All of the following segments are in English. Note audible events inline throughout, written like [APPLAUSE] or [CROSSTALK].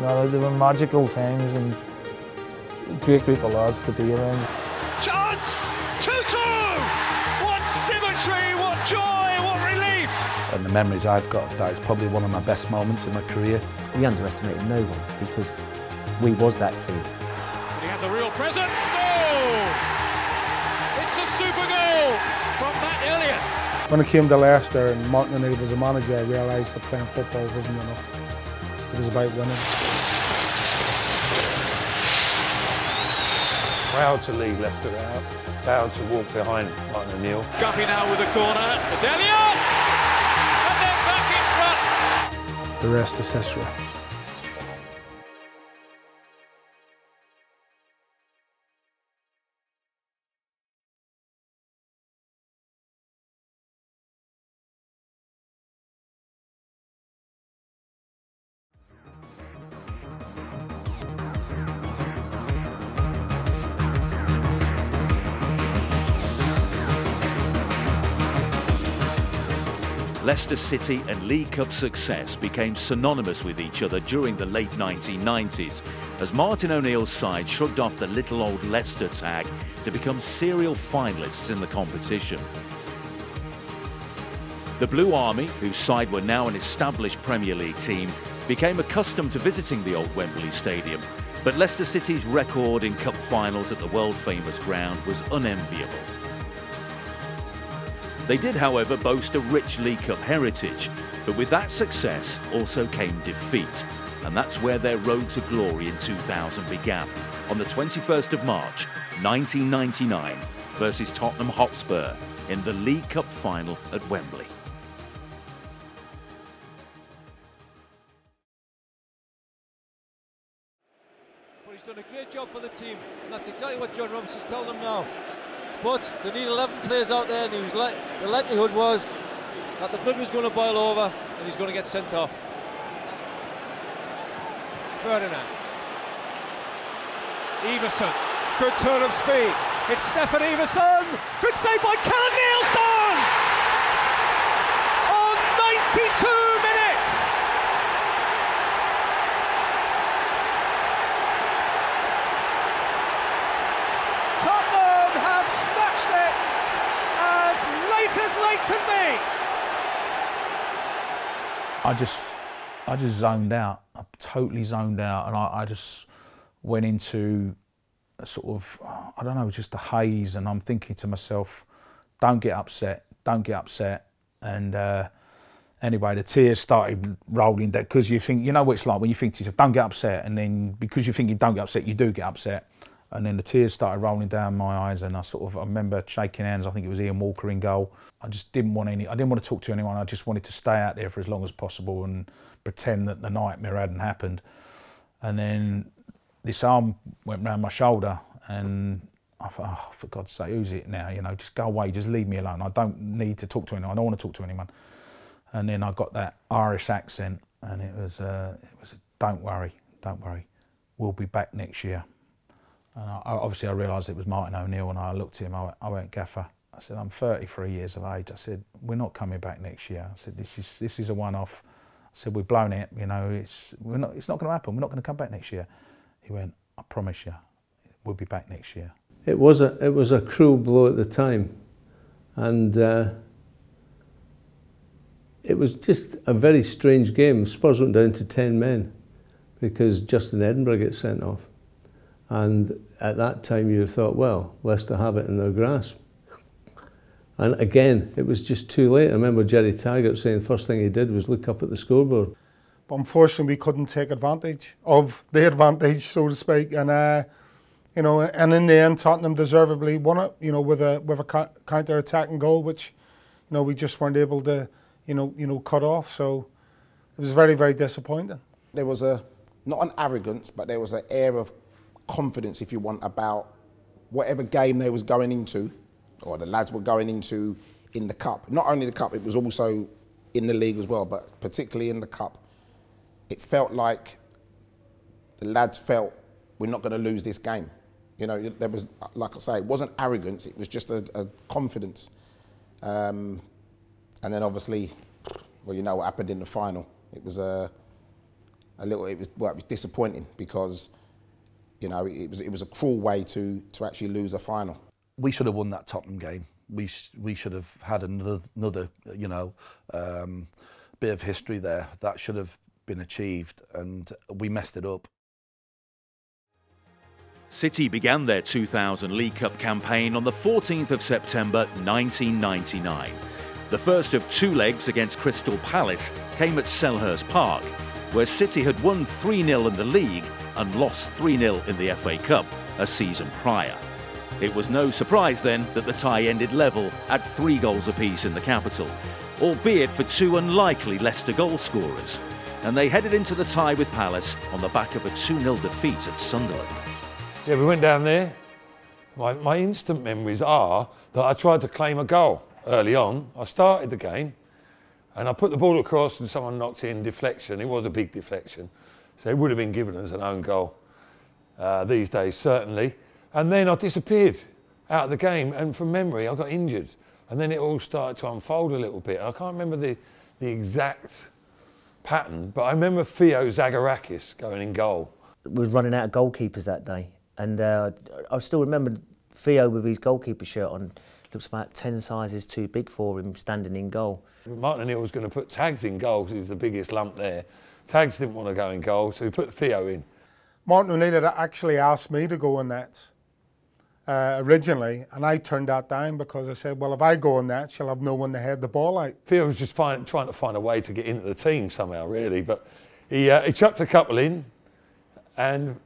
You know, they were magical times and great group of lads to be around. Chance! 2 2! What symmetry, what joy, what relief! And the memories I've got of that is probably one of my best moments in my career. We underestimated no one because we was that team. He has a real presence. Oh! It's a super goal from Matt Elliott. When I came to Leicester and Martin O'Neill was a manager, I realised that playing football wasn't enough. It was about winning. Proud to lead Leicester out, proud to walk behind Martin O'Neill. Guppy now with the corner. It's Elliott! And then back in front. The rest is history. Leicester City and League Cup success became synonymous with each other during the late 1990s as Martin O'Neill's side shrugged off the little old Leicester tag to become serial finalists in the competition. The Blue Army, whose side were now an established Premier League team, became accustomed to visiting the old Wembley Stadium, but Leicester City's record in cup finals at the world famous ground was unenviable. They did, however, boast a rich League Cup heritage, but with that success also came defeat. And that's where their road to glory in 2000 began, on the 21st of March, 1999, versus Tottenham Hotspur in the League Cup final at Wembley. But he's done a great job for the team, and that's exactly what John Robinson's telling them now. But they need 11 players out there, and he was the likelihood was that the blood was going to boil over, and he's going to get sent off. Ferdinand. Iversen. Good turn of speed. It's Steffen Iversen. Good save by Keller Nielsen. On 92 minutes. Tottenham have snatched it as late as late can be. I just, I just zoned out. I totally zoned out, and I, I just went into a sort of, I don't know, just a haze. And I'm thinking to myself, don't get upset, don't get upset. And uh, anyway, the tears started rolling because you think, you know what it's like when you think to yourself, don't get upset, and then because you think you don't get upset, you do get upset. And then the tears started rolling down my eyes, and I sort of I remember shaking hands. I think it was Ian Walker in goal. I just didn't want any. I didn't want to talk to anyone. I just wanted to stay out there for as long as possible and pretend that the nightmare hadn't happened. And then this arm went round my shoulder, and I thought, oh, for God's sake, who's it now? You know, just go away, just leave me alone. I don't need to talk to anyone. I don't want to talk to anyone. And then I got that Irish accent, and it was, uh, it was, don't worry, don't worry, we'll be back next year. And I, obviously, I realised it was Martin O'Neill, and I looked at him. I went, I went, Gaffer. I said, I'm 33 years of age. I said, we're not coming back next year. I said, this is this is a one-off. I said, we've blown it. You know, it's we're not. It's not going to happen. We're not going to come back next year. He went, I promise you, we'll be back next year. It was a it was a cruel blow at the time, and uh, it was just a very strange game. Spurs went down to ten men because Justin Edinburgh gets sent off, and at that time you thought, well, Leicester have it in their grasp. And again, it was just too late. I remember Gerry Taggart saying the first thing he did was look up at the scoreboard. But unfortunately, we couldn't take advantage of the advantage, so to speak. And uh, you know, and in the end, Tottenham deservedly won it. You know, with a with a counter-attacking goal, which you know we just weren't able to, you know, you know, cut off. So it was very very disappointing. There was a not an arrogance, but there was an air of confidence, if you want, about whatever game they was going into, or the lads were going into in the cup. Not only the cup, it was also in the league as well, but particularly in the cup. It felt like the lads felt we're not going to lose this game. You know, there was, like I say, it wasn't arrogance, it was just a, a confidence. Um, and then obviously, well, you know what happened in the final. It was a, a little. It was well, it was disappointing because you know it was it was a cruel way to to actually lose a final. We should have won that Tottenham game. We sh we should have had another another you know um, bit of history there. That should have been achieved, and we messed it up. City began their 2000 League Cup campaign on the 14th of September 1999. The first of two legs against Crystal Palace came at Selhurst Park, where City had won 3-0 in the league and lost 3-0 in the FA Cup a season prior. It was no surprise then that the tie ended level at three goals apiece in the capital, albeit for two unlikely Leicester goal scorers. And they headed into the tie with Palace on the back of a 2-0 defeat at Sunderland. Yeah, we went down there. My, my instant memories are that I tried to claim a goal early on. I started the game and I put the ball across and someone knocked in deflection. It was a big deflection. So it would have been given as an own goal uh, these days, certainly. And then I disappeared out of the game. And from memory, I got injured. And then it all started to unfold a little bit. I can't remember the, the exact pattern, but I remember Theo Zagorakis going in goal. We was running out of goalkeepers that day. And uh, I still remember Theo with his goalkeeper shirt on. Looks about 10 sizes too big for him standing in goal. Martin O'Neill was going to put Tags in goal because he was the biggest lump there. Tags didn't want to go in goal, so he put Theo in. Martin O'Neill had actually asked me to go in that uh, originally, and I turned that down because I said, well, if I go in that, she'll have no one to head the ball out. Theo was just find, trying to find a way to get into the team somehow, really, but he, uh, he chucked a couple in, and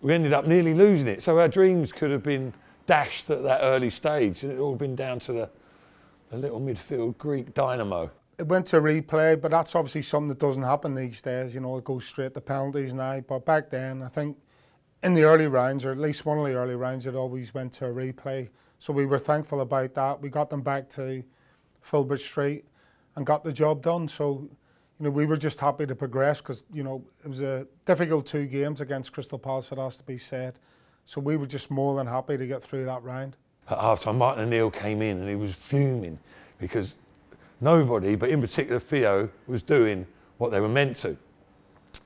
we ended up nearly losing it. So our dreams could have been dashed at that early stage, and it all been down to the, the little midfield Greek dynamo. It went to replay, but that's obviously something that doesn't happen these days. You know, it goes straight to penalties now. But back then, I think in the early rounds, or at least one of the early rounds, it always went to a replay. So we were thankful about that. We got them back to Filbert Street and got the job done. So, you know, we were just happy to progress because, you know, it was a difficult two games against Crystal Palace, it has to be said. So we were just more than happy to get through that round. At half time, Martin O'Neill came in and he was fuming because nobody, but in particular Theo, was doing what they were meant to.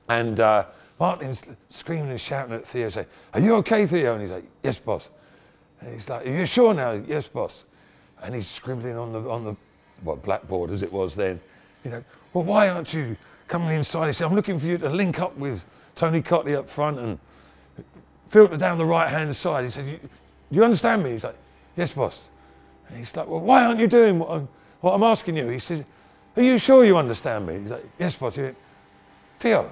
And uh, Martin's screaming and shouting at Theo, saying, Are you okay, Theo? And he's like, Yes, boss. And he's like, Are you sure now? Yes, boss. And he's scribbling on the, on the what, blackboard as it was then. You know, well, why aren't you coming inside? He said, I'm looking for you to link up with Tony Cottee up front and filter down the right hand side. He said, you, you understand me? He's like, Yes, boss. And he's like, Well, why aren't you doing what I'm, what I'm asking you? He says, Are you sure you understand me? He's like, Yes, boss. He went, Theo,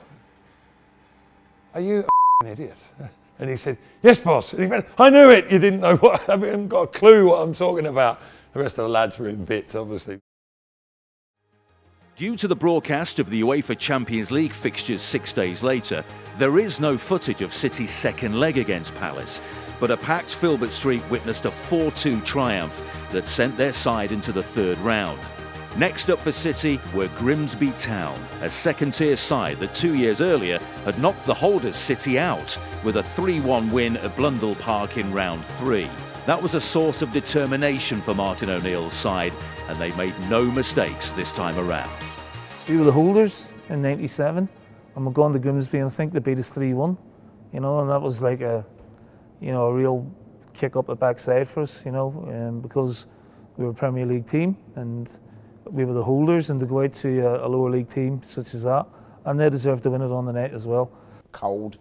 are you an idiot? [LAUGHS] And he said, Yes, boss. And he went, I knew it. You didn't know what, [LAUGHS] I haven't got a clue what I'm talking about. The rest of the lads were in bits, obviously. Due to the broadcast of the UEFA Champions League fixtures six days later, there is no footage of City's second leg against Palace, but a packed Filbert Street witnessed a 4-2 triumph that sent their side into the third round. Next up for City were Grimsby Town, a second-tier side that two years earlier had knocked the holders City out with a 3-1 win at Blundell Park in round three. That was a source of determination for Martin O'Neill's side, and they made no mistakes this time around. We were the holders in 97 and we're going to Grimsby and I think they beat us 3-1, you know, and that was like a, you know, a real kick up the backside for us, you know, um, because we were a Premier League team and we were the holders and to go out to a, a lower league team such as that and they deserved to win it on the night as well. Cold,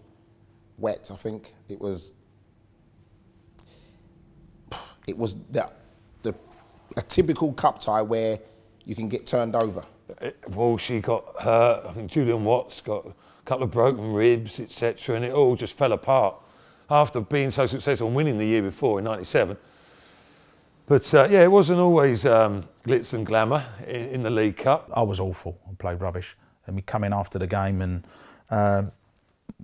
wet, I think. It was, it was the, the, a typical cup tie where you can get turned over. Well, she got hurt. I think Julian Watts got a couple of broken ribs, etc., and it all just fell apart after being so successful and winning the year before in '97. But uh, yeah, it wasn't always um, glitz and glamour in, in, the League Cup. I was awful. I played rubbish, and we come in after the game and. Uh,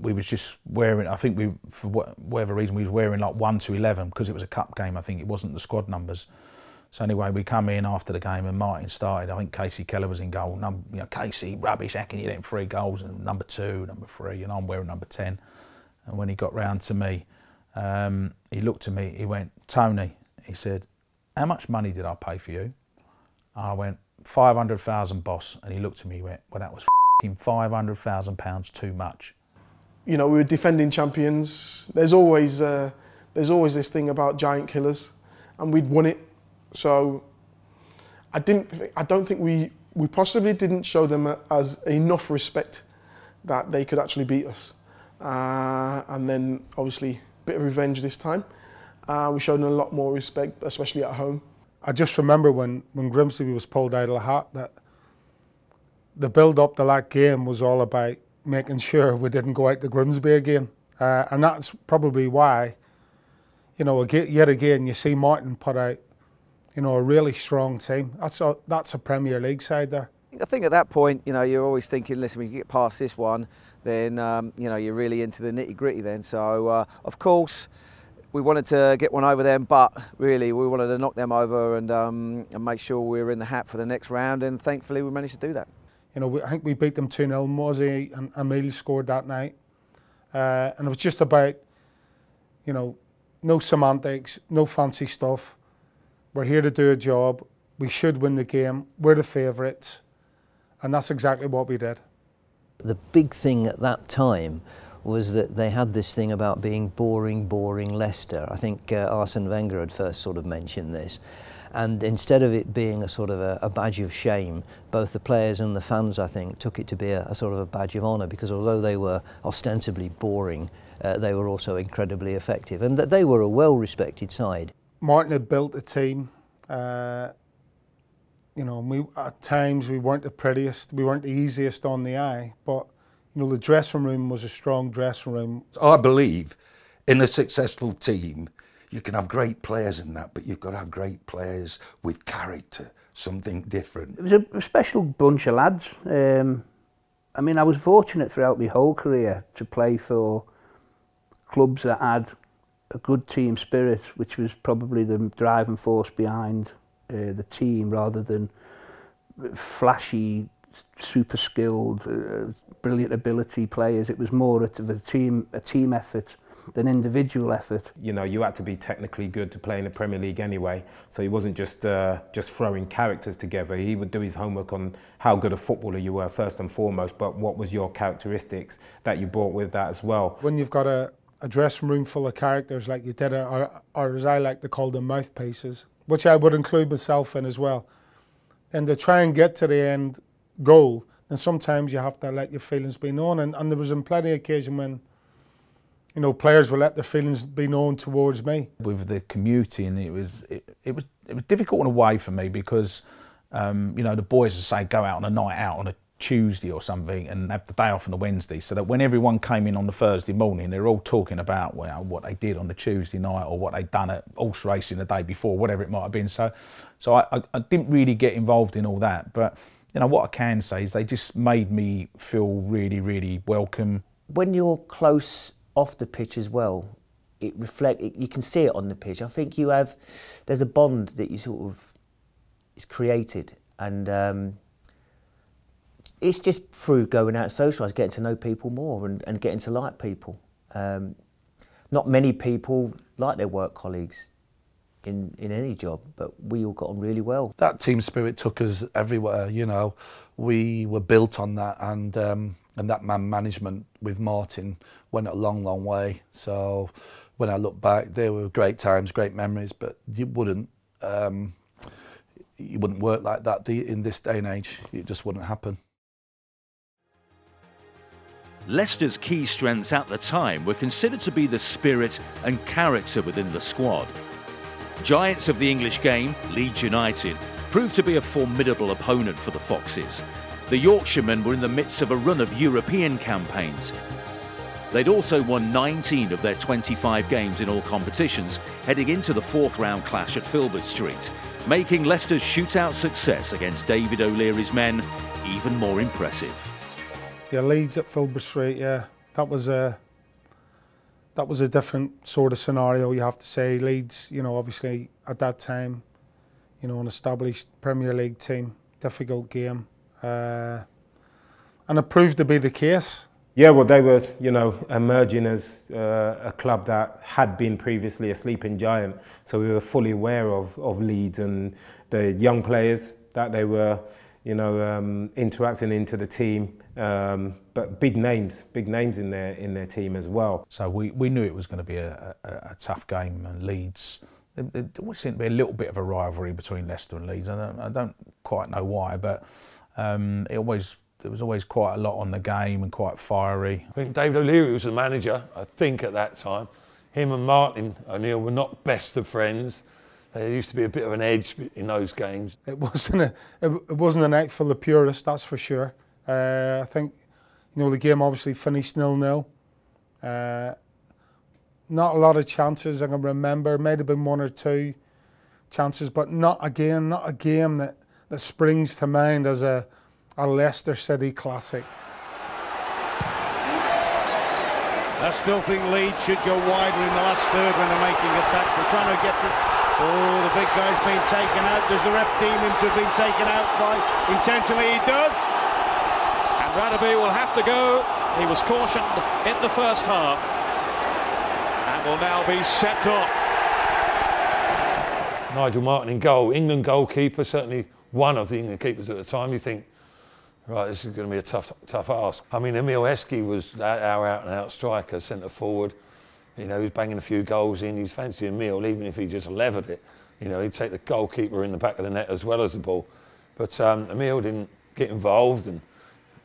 we was just wearing. I think we, for whatever reason, we was wearing like one to eleven because it was a cup game. I think it wasn't the squad numbers. So anyway, we come in after the game and Martin started. I think Kasey Keller was in goal. Number, you know, Kasey, rubbish. How can you get three goals? And number two, number three, and I'm wearing number ten. And when he got round to me, um, he looked at me. He went, Tony. He said, "How much money did I pay for you?" I went, 500,000 boss. And he looked at me. He went, "Well, that was £500,000 too much. You know, we were defending champions. There's always, uh, there's always this thing about giant killers, and we'd won it. So I didn't. I don't think we we possibly didn't show them as enough respect that they could actually beat us. Uh, and then obviously a bit of revenge this time. Uh, we showed them a lot more respect, especially at home. I just remember when, when Grimsby was pulled out of the hat that the build up to that game was all about making sure we didn't go out to Grimsby again. Uh, and that's probably why, you know, yet again, you see Martin put out, you know, a really strong team. That's a, that's a Premier League side there. I think at that point, you know, you're always thinking, listen, we get past this one, then, um, you know, you're really into the nitty gritty then. So, uh, of course, we wanted to get one over them, but really we wanted to knock them over and, um, and make sure we were in the hat for the next round. And thankfully, we managed to do that. You know, I think we beat them 2 0. Muzzy and Emile scored that night. Uh, and it was just about, you know, no semantics, no fancy stuff. We're here to do a job. We should win the game. We're the favourites. And that's exactly what we did. The big thing at that time was that they had this thing about being boring, boring Leicester. I think uh, Arsene Wenger had first sort of mentioned this. And instead of it being a sort of a, a, badge of shame, both the players and the fans, I think, took it to be a, a sort of a badge of honour because although they were ostensibly boring, uh, they were also incredibly effective and that they were a well-respected side. Martin had built a team. Uh, you know, we, at times we weren't the prettiest, we weren't the easiest on the eye, but you know, the dressing room was a strong dressing room. I believe in a successful team, you can have great players in that, but you've got to have great players with character, something different. It was a, special bunch of lads. Um, I mean, I was fortunate throughout my whole career to play for clubs that had a good team spirit, which was probably the driving force behind uh, the team rather than flashy, super skilled, uh, brilliant ability players. It was more of a team, a team effort than individual effort. You know, you had to be technically good to play in the Premier League anyway, so he wasn't just uh, just throwing characters together. He would do his homework on how good a footballer you were first and foremost, but what was your characteristics that you brought with that as well. When you've got a, a dressing room full of characters like you did, or, or as I like to call them, mouthpieces, which I would include myself in as well, and to try and get to the end goal, and sometimes you have to let your feelings be known. And, and there was in plenty of occasion when you know, players will let their feelings be known towards me. With the commuting, and it was it, it was it was difficult in a way for me because um, you know the boys would say go out on a night out on a Tuesday or something and have the day off on the Wednesday, so that when everyone came in on the Thursday morning, they're all talking about well what they did on the Tuesday night or what they'd done at horse racing the day before, whatever it might have been. So, so I, I, didn't really get involved in all that, but you know what I can say is they just made me feel really, really welcome. When you're close off the pitch as well, it reflect. It, you can see it on the pitch. I think you have. There's a bond that you sort of is created, and um, it's just through going out socialise, getting to know people more, and, and getting to like people. Um, not many people like their work colleagues in in any job, but we all got on really well. That team spirit took us everywhere. You know, we were built on that, and um, and that man management with Martin went a long, long way. So when I look back, there were great times, great memories, but you wouldn't, um, you wouldn't work like that in this day and age. It just wouldn't happen. Leicester's key strengths at the time were considered to be the spirit and character within the squad. Giants of the English game, Leeds United, proved to be a formidable opponent for the Foxes, the Yorkshiremen were in the midst of a run of European campaigns. They'd also won 19 of their 25 games in all competitions, heading into the fourth round clash at Filbert Street, making Leicester's shootout success against David O'Leary's men even more impressive. Yeah, Leeds at Filbert Street, yeah, that was a that was a different sort of scenario. You have to say Leeds, you know, obviously at that time, you know, an established Premier League team, difficult game. Uh, and it proved to be the case. Yeah, well, they were, you know, emerging as uh, a club that had been previously a sleeping giant. So we were fully aware of, of Leeds and the young players that they were, you know, um, interacting into the team. Um, but big names, big names in their in their team as well. So we, we knew it was going to be a, a, a tough game, and Leeds. There always seemed to be a little bit of a rivalry between Leicester and Leeds. I don't, I don't quite know why, but um, it always there was always quite a lot on the game and quite fiery. I think David O'Leary was the manager, I think, at that time. Him and Martin O'Neill were not best of friends. There used to be a bit of an edge in those games. It wasn't a, it wasn't a night for the purists, that's for sure. Uh, I think, you know, the game obviously finished nil-nil. Uh, not a lot of chances I can remember. Might have been one or two chances, but not again, not a game that, that springs to mind as a, a Leicester City classic. I still think Leeds should go wider in the last third when they're making attacks. They're trying to get to... Oh, the big guy's been taken out. Does the ref deem him to have been taken out by intentionally? He does. And Radebe will have to go. He was cautioned in the first half and will now be sent off. Nigel Martyn in goal, England goalkeeper, certainly one of the England keepers at the time. You think, right, this is going to be a tough, tough ask. I mean, Emile Heskey was our out-and-out striker, centre forward. You know, he was banging a few goals in. He's fancy Emile, even if he just levered it. You know, he'd take the goalkeeper in the back of the net as well as the ball. But um, Emile didn't get involved, and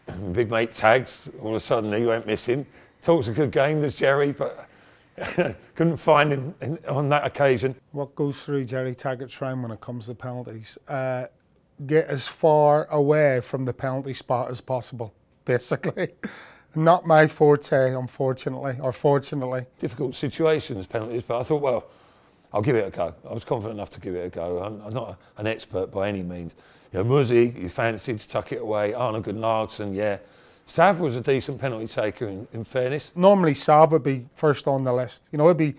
[CLEARS THROAT] big mate tags. All of a sudden, he went missing. Talks a good game, does Gerry, but [LAUGHS] couldn't find him in, on that occasion. What goes through Gerry Taggart's mind when it comes to penalties? Uh, get as far away from the penalty spot as possible, [LAUGHS] basically. Not my forte, unfortunately, or fortunately. Difficult situations, penalties, but I thought, well, I'll give it a go. I was confident enough to give it a go. I'm, I'm not an expert by any means. You know, Muzzy, you fancied to tuck it away. Arnar Gunnlaugsson, yeah. Sav was a decent penalty taker, in, in fairness. Normally, Sav would be first on the list. You know, he'd be,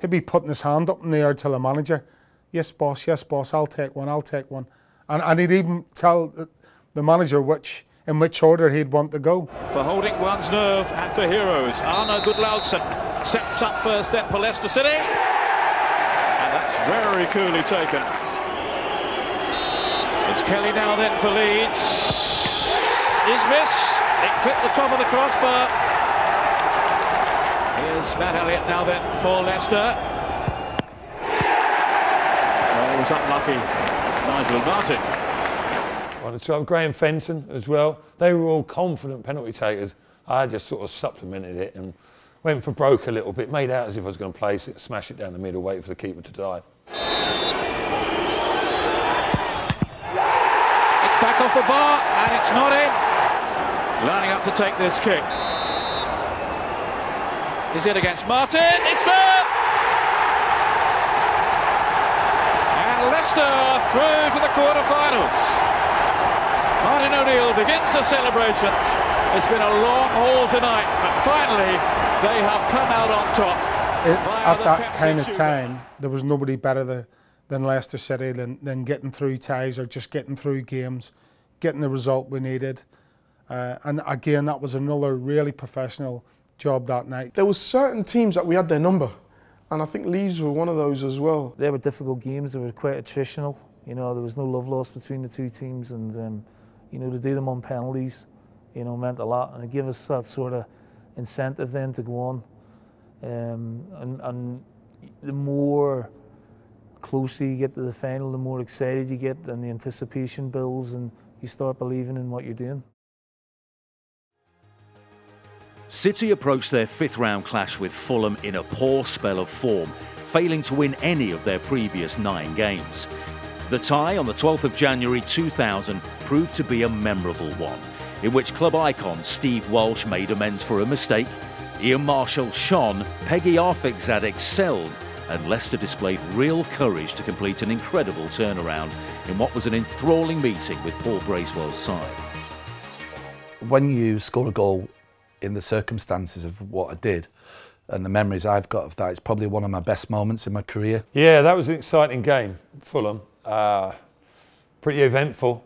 he'd be putting his hand up in the air to the manager. Yes, boss, yes, boss, I'll take one, I'll take one. And, and he'd even tell the manager which in which order he'd want to go. For holding one's nerve and for heroes, Arnar Gunnlaugsson steps up first step for Leicester City. And that's very coolly taken. It's Kelly now then for Leeds. He's missed. It clipped the top of the crossbar. Here's Matt Elliott now then for Leicester. Well, he was unlucky. Nigel Martyn. To have Graham Fenton as well. They were all confident penalty takers. I just sort of supplemented it and went for broke a little bit, made out as if I was going to place it, smash it down the middle, wait for the keeper to dive. It's back off the bar and it's not in. Lining up to take this kick. Is it against Martin? It's there! And Leicester through to the quarter-finals. Martin O'Neill begins the celebrations. It's been a long haul tonight, but finally they have come out on top. It, at that kind of time, there was nobody better than, than Leicester City than, than getting through ties or just getting through games, getting the result we needed. Uh, and again, that was another really professional job that night. There were certain teams that we had their number, and I think Leeds were one of those as well. They were difficult games. They were quite attritional. You know, there was no love lost between the two teams, and um, you know, to do them on penalties, you know, meant a lot. And it gave us that sort of incentive then to go on. Um, and, and the more closer you get to the final, the more excited you get and the anticipation builds and you start believing in what you're doing. City approached their fifth round clash with Fulham in a poor spell of form, failing to win any of their previous nine games. The tie on the 12th of January 2000 proved to be a memorable one, in which club icon Steve Walsh made amends for a mistake, Ian Marshall shone, Pegguy Arphexad excelled, and Leicester displayed real courage to complete an incredible turnaround in what was an enthralling meeting with Paul Bracewell's side. When you score a goal in the circumstances of what I did, and the memories I've got of that, it's probably one of my best moments in my career. Yeah, that was an exciting game, Fulham. Uh, pretty eventful.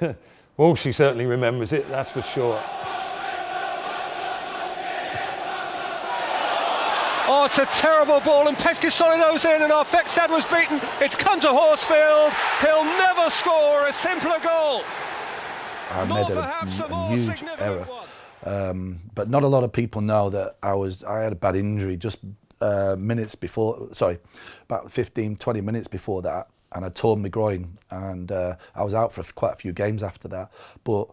[LAUGHS] well, she certainly remembers it, that's for sure. Oh, it's a terrible ball, and Peschisolido's in, and Arphexad was beaten. It's come to Horsfield. He'll never score a simpler goal. I made a, a huge error. Um, but not a lot of people know that I was I had a bad injury just uh, minutes before, sorry, about 15, 20 minutes before that, and I torn my groin, and uh, I was out for quite a few games after that. But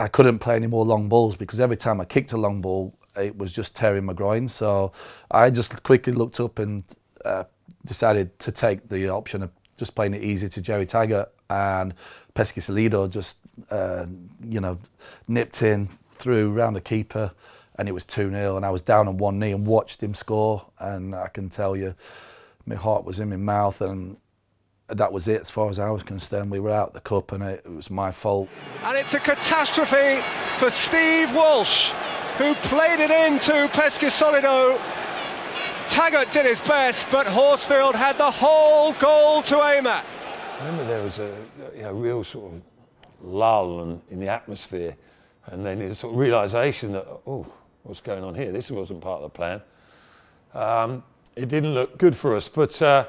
I couldn't play any more long balls because every time I kicked a long ball, it was just tearing my groin. So I just quickly looked up and uh, decided to take the option of just playing it easy to Jerry Tiger and Pesky Salido just, uh, you know, nipped in, through round the keeper, and it was 2-0 and I was down on one knee and watched him score and I can tell you my heart was in my mouth and that was it as far as I was concerned. We were out of the cup and it, it was my fault. And it's a catastrophe for Steve Walsh who played it into Peschisolido. Taggart did his best but Horsfield had the whole goal to aim at. I remember there was a you know, real sort of lull in, in the atmosphere and then a sort of realisation that, oh, what's going on here? This wasn't part of the plan. Um, it didn't look good for us, but uh,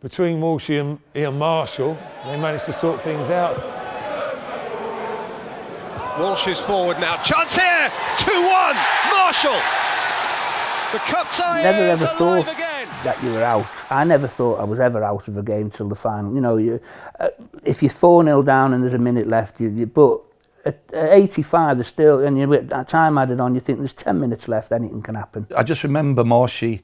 between Walshy and Ian Marshall, they managed to sort things out. Walsh is forward now. Chance here! 2-1! Marshall! The cup tie Never ever thought again. that you were out. I never thought I was ever out of a game till the final. You know, you, uh, if you're 4-0 down and there's a minute left, you, you, but at, at 85, there's still, and you, at that time added on, you think there's 10 minutes left, anything can happen. I just remember Marshy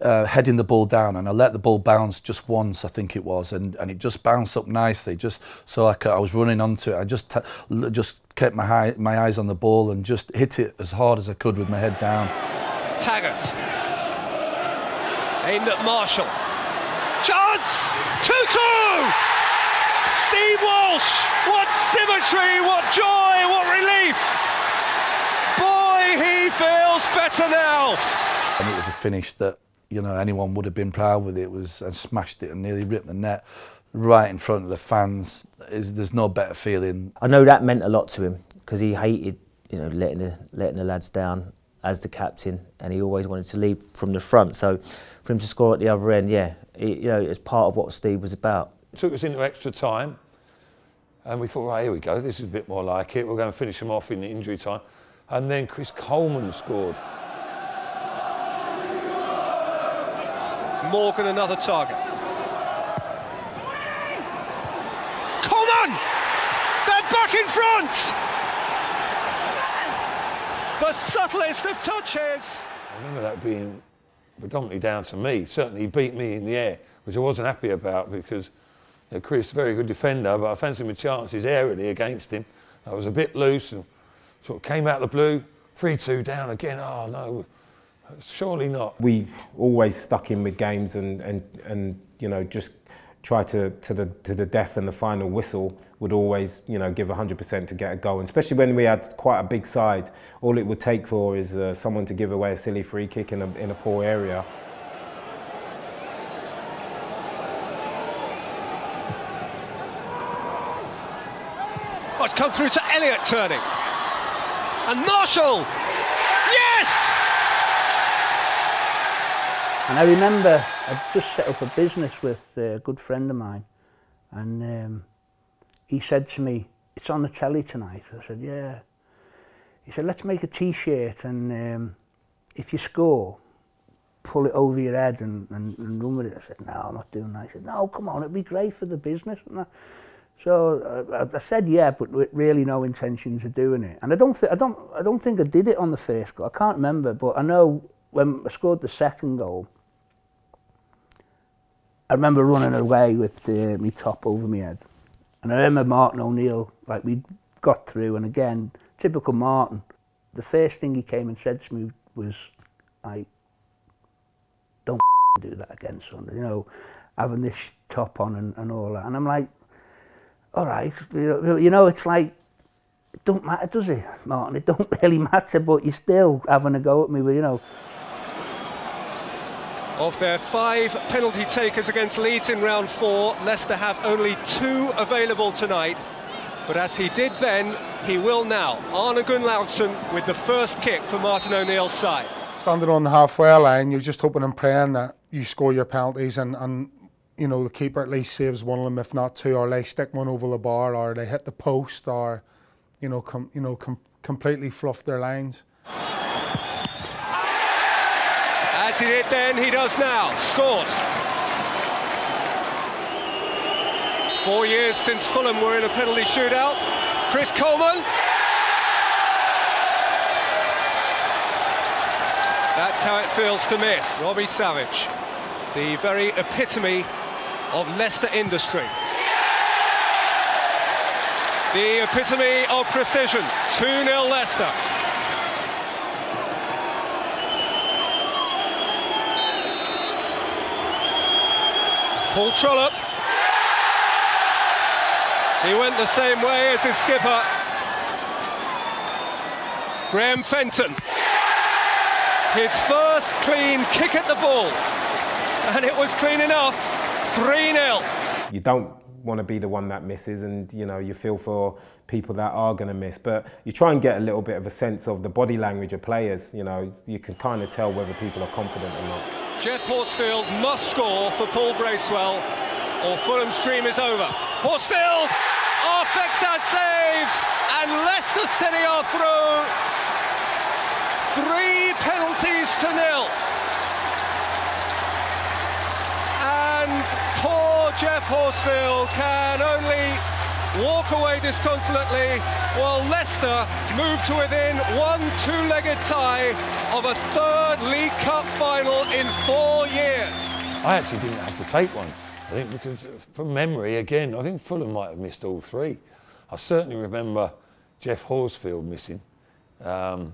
uh, heading the ball down and I let the ball bounce just once, I think it was, and, and it just bounced up nicely, just so I, could, I was running onto it. I just just kept my, high, my eyes on the ball and just hit it as hard as I could with my head down. Taggart. Aimed at Marshall. Chance! 2-2! Steve Walsh! What symmetry, what joy, what relief! Boy, he feels better now! And it was a finish that you know anyone would have been proud with. It was and smashed it and nearly ripped the net right in front of the fans. Is there's no better feeling. I know that meant a lot to him because he hated you know letting the letting the lads down as the captain, and he always wanted to lead from the front. So for him to score at the other end, yeah, it, you know, it's part of what Steve was about. Took us into extra time, and we thought, right, here we go. This is a bit more like it. We're going to finish them off in the injury time, and then Chris Coleman scored. Morgan another target. Coleman! They're back in front! The subtlest of touches. I remember that being predominantly down to me. Certainly he beat me in the air, which I wasn't happy about because know, Chris, very good defender, but I fancied my chances aerially against him. I was a bit loose and sort of came out of the blue, 3-2 down again. Oh no, surely not. We always stuck in with games and, and, and you know, just try to, to, the, to the death and the final whistle would always, you know, give 100% to get a goal. And especially when we had quite a big side, all it would take for is uh, someone to give away a silly free kick in a, in a poor area. It's come through to Elliott turning. And Marshall! Yes! And I remember I'd just set up a business with a good friend of mine, and um, he said to me, "It's on the telly tonight." I said, "Yeah." He said, "Let's make a T-shirt, and um, if you score, pull it over your head and, and, and run with it." I said, "No, I'm not doing that." He said, "No, come on, it'd be great for the business." And that. So uh, I said yeah, but with really no intentions of doing it. And I don't, I don't, I don't think I did it on the first goal. I can't remember, but I know when I scored the second goal. I remember running away with uh, my top over my head. And I remember Martin O'Neill, like we got through, and again, typical Martin, the first thing he came and said to me was, I don't [LAUGHS] do that again, son. You know, having this top on and, and all that. And I'm like, all right, you know, it's like, it don't matter, does it, Martin? It don't [LAUGHS] really matter, but you're still having a go at me, but you know, Of their five penalty takers against Leeds in round four, Leicester have only two available tonight. But as he did then, he will now. Arnar Gunnlaugsson with the first kick for Martin O'Neill's side. standing on the halfway line, you're just hoping and praying that you score your penalties and, and you know the keeper at least saves one of them, if not two, or they stick one over the bar, or they hit the post, or you know, com, you know, com completely fluff their lines. As he did then, he does now. Scores. Four years since Fulham were in a penalty shootout. Chris Coleman. That's how it feels to miss. Robbie Savage, the very epitome of Leicester industry. The epitome of precision. 2-0 Leicester. Paul Trollope. He went the same way as his skipper. Graham Fenton. His first clean kick at the ball. And it was clean enough. 3-0. You don't want to be the one that misses and you know you feel for people that are going to miss but you try and get a little bit of a sense of the body language of players you know you can kind of tell whether people are confident or not Geoff Horsfield must score for Paul Bracewell or Fulham's dream is over. Horsfield! Oh, Feksan saves! And Leicester City are through. Three penalties to nil. And Geoff Horsfield can only walk away disconsolately while Leicester move to within one two-legged tie of a third League Cup final in four years. I actually didn't have to take one. I think because from memory, again, I think Fulham might have missed all three. I certainly remember Geoff Horsfield missing, um,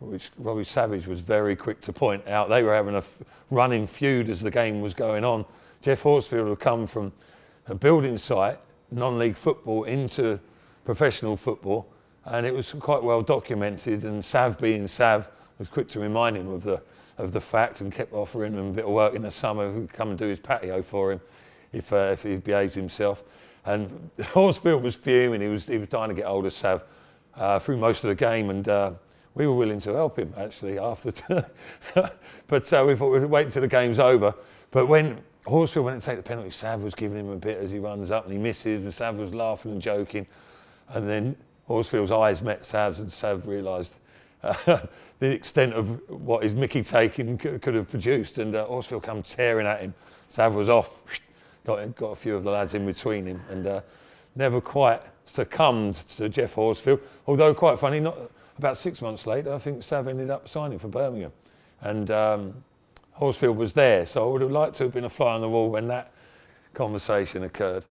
which Robbie Savage was very quick to point out. They were having a running feud as the game was going on. Geoff Horsfield had come from a building site, non-league football, into professional football, and it was quite well documented. And Sav, being Sav, was quick to remind him of the of the fact and kept offering him a bit of work in the summer, would come and do his patio for him if, uh, if he behaved himself. And [LAUGHS] Horsfield was fuming, he was, he was trying to get hold of Sav uh, through most of the game and uh, we were willing to help him actually after. [LAUGHS] but uh, we thought we'd wait until the game's over. But when Horsfield went to take the penalty, Sav was giving him a bit as he runs up and he misses and Sav was laughing and joking. And then Horsfield's eyes met Sav's and Sav realised uh, [LAUGHS] the extent of what his Mickey taking could, could have produced. And uh, Horsfield come tearing at him. Sav was off, got, got a few of the lads in between him, and uh, never quite succumbed to Geoff Horsfield. Although quite funny, not about six months later, I think Sav ended up signing for Birmingham, and um, Horsfield was there. So I would have liked to have been a fly on the wall when that conversation occurred.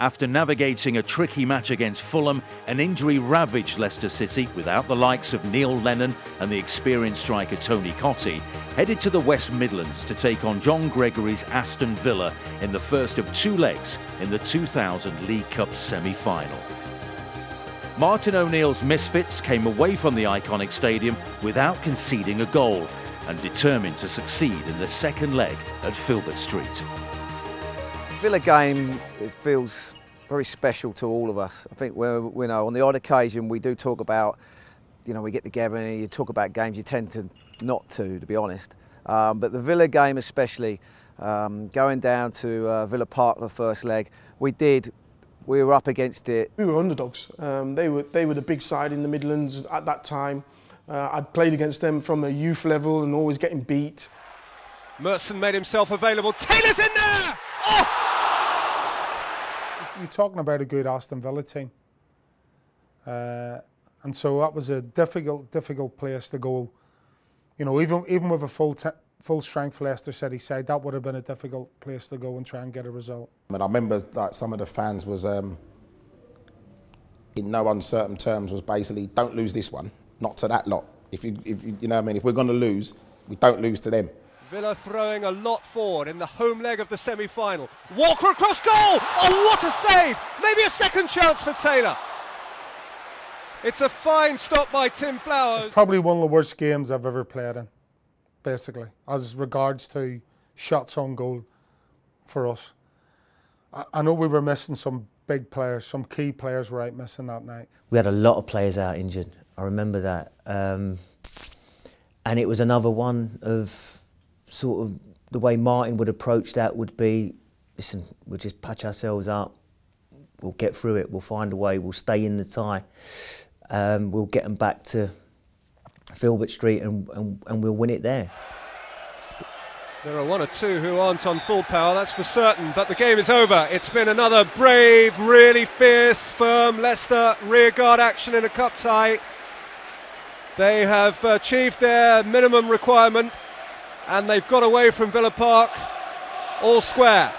After navigating a tricky match against Fulham, an injury ravaged Leicester City without the likes of Neil Lennon and the experienced striker Tony Cottee, headed to the West Midlands to take on John Gregory's Aston Villa in the first of two legs in the 2000 League Cup semi-final. Martin O'Neill's Misfits came away from the iconic stadium without conceding a goal and determined to succeed in the second leg at Filbert Street. Villa game, it feels very special to all of us. I think we're, we know on the odd occasion we do talk about, you know, we get together and you talk about games. You tend to not to, to be honest. Um, but the Villa game especially, um, going down to uh, Villa Park the first leg, we did. We were up against it. We were underdogs. Um, they were they were the big side in the Midlands at that time. Uh, I'd played against them from a youth level and always getting beat. Merson made himself available. Taylor's in there. Oh! you're talking about a good Aston Villa team. Uh, and so that was a difficult, difficult place to go. You know, even even with a full full strength Leicester City side, that would have been a difficult place to go and try and get a result. And I remember like some of the fans was, um, in no uncertain terms, was basically don't lose this one, not to that lot. If you, if you, you know what I mean, if we're going to lose, we don't lose to them. Villa throwing a lot forward in the home leg of the semi-final. Walker across goal! Oh, what a save! Maybe a second chance for Taylor. It's a fine stop by Tim Flowers. It's probably one of the worst games I've ever played in, basically, as regards to shots on goal for us. I, I know we were missing some big players, some key players were out missing that night. We had a lot of players out injured. I remember that. Um, and it was another one of sort of the way Martin would approach that would be, listen, we'll just patch ourselves up, we'll get through it, we'll find a way, we'll stay in the tie, um, we'll get them back to Filbert Street and, and, and we'll win it there. There are one or two who aren't on full power, that's for certain, but the game is over. It's been another brave, really fierce, firm Leicester rearguard action in a cup tie. They have achieved their minimum requirement and they've got away from Villa Park all square.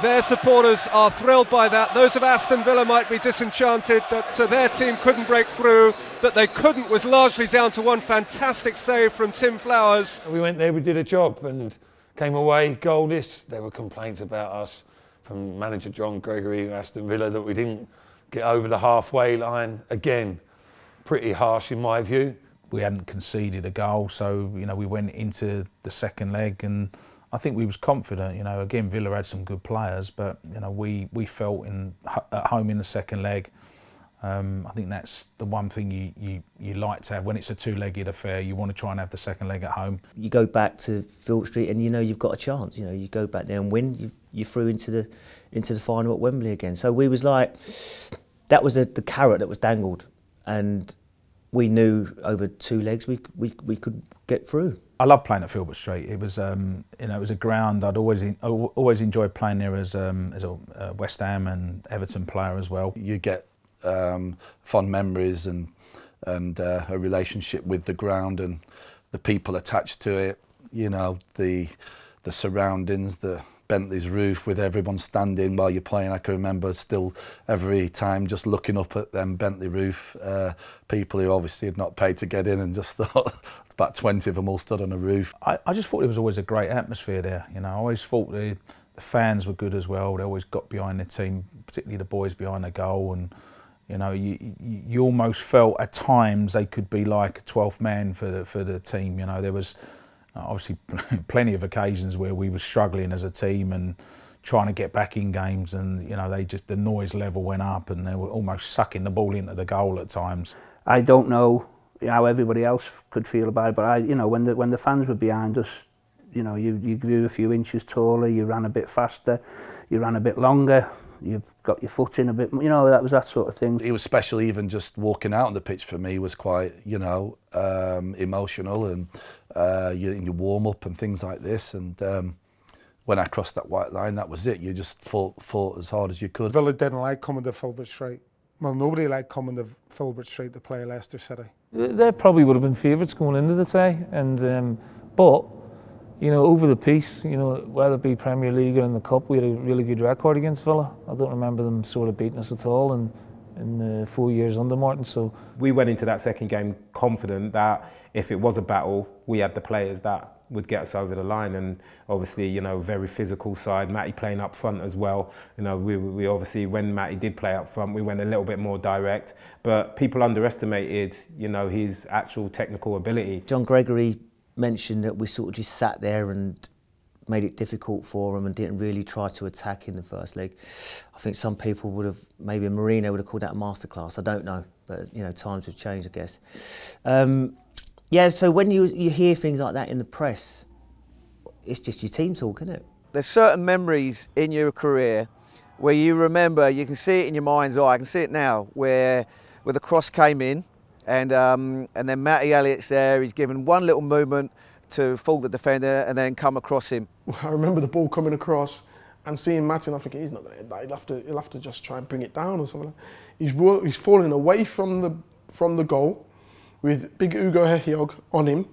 Their supporters are thrilled by that. Those of Aston Villa might be disenchanted that uh, their team couldn't break through. That they couldn't was largely down to one fantastic save from Tim Flowers. We went there, we did a job and came away goalless. There were complaints about us from manager John Gregory of Aston Villa that we didn't get over the halfway line. Again, pretty harsh in my view. We hadn't conceded a goal, so you know we went into the second leg and I think we was confident. You know, again Villa had some good players, but you know we we felt in at home in the second leg. Um, I think that's the one thing you, you, you like to have when it's a two-legged affair. You want to try and have the second leg at home. You go back to Filbert Street and you know you've got a chance. You know you go back there and win. You, you're through into the into the final at Wembley again. So we was like, that was the carrot that was dangled, and we knew over two legs we, we, we could get through. I love playing at Filbert Street. It was, um, you know, it was a ground I'd always always enjoyed playing there as um, as a uh, West Ham and Everton player as well. You get um, fond memories and and uh, a relationship with the ground and the people attached to it. You know, the the surroundings, the Bentley's roof with everyone standing while you're playing. I can remember still every time just looking up at them Bentley roof, uh, people who obviously had not paid to get in and just [LAUGHS] thought about 20 of them all stood on a roof. I, I just thought it was always a great atmosphere there. You know, I always thought the, the fans were good as well. They always got behind the team, particularly the boys behind the goal. And, you know, you, you, you almost felt at times they could be like a 12th man for the, for the team. You know, there was uh, obviously [LAUGHS] plenty of occasions where we were struggling as a team and trying to get back in games and you know they just the noise level went up and they were almost sucking the ball into the goal at times I don't know how everybody else could feel about it but I you know when the when the fans were behind us you know you you grew a few inches taller you ran a bit faster you ran a bit longer you've got your foot in a bit you know that was that sort of thing it was special even just walking out on the pitch for me was quite you know um emotional and uh, you, in your warm up and things like this. And um, when I crossed that white line, that was it. You just fought, fought as hard as you could. Villa didn't like coming to Filbert Street. Well, nobody liked coming to Filbert Street to play Leicester City. They probably would have been favourites going into the tie, and um, but you know over the piece, you know whether it be Premier League or in the Cup, we had a really good record against Villa. I don't remember them sort of beating us at all, and in the four years under Martin. So we went into that second game confident that if it was a battle, we had the players that would get us over the line and obviously you know very physical side Matty playing up front as well you know we, we obviously when Matty did play up front we went a little bit more direct but people underestimated you know his actual technical ability John Gregory mentioned that we sort of just sat there and made it difficult for him and didn't really try to attack in the first leg. I think some people would have, maybe Mourinho would have called that a masterclass. I don't know, but you know, times have changed, I guess. Um, yeah, so when you, you hear things like that in the press, it's just your team talk, isn't it? There's certain memories in your career where you remember, you can see it in your mind's eye, I can see it now, where, where the cross came in and, um, and then Matty Elliott's there, he's given one little movement, to fool the defender and then come across him. [LAUGHS] I remember the ball coming across and seeing Martin, I think he's not going to hit that. He'll have to, he'll have to just try and bring it down or something. He's, he's falling away from the, from the goal with big Ugo Ehiogu on him.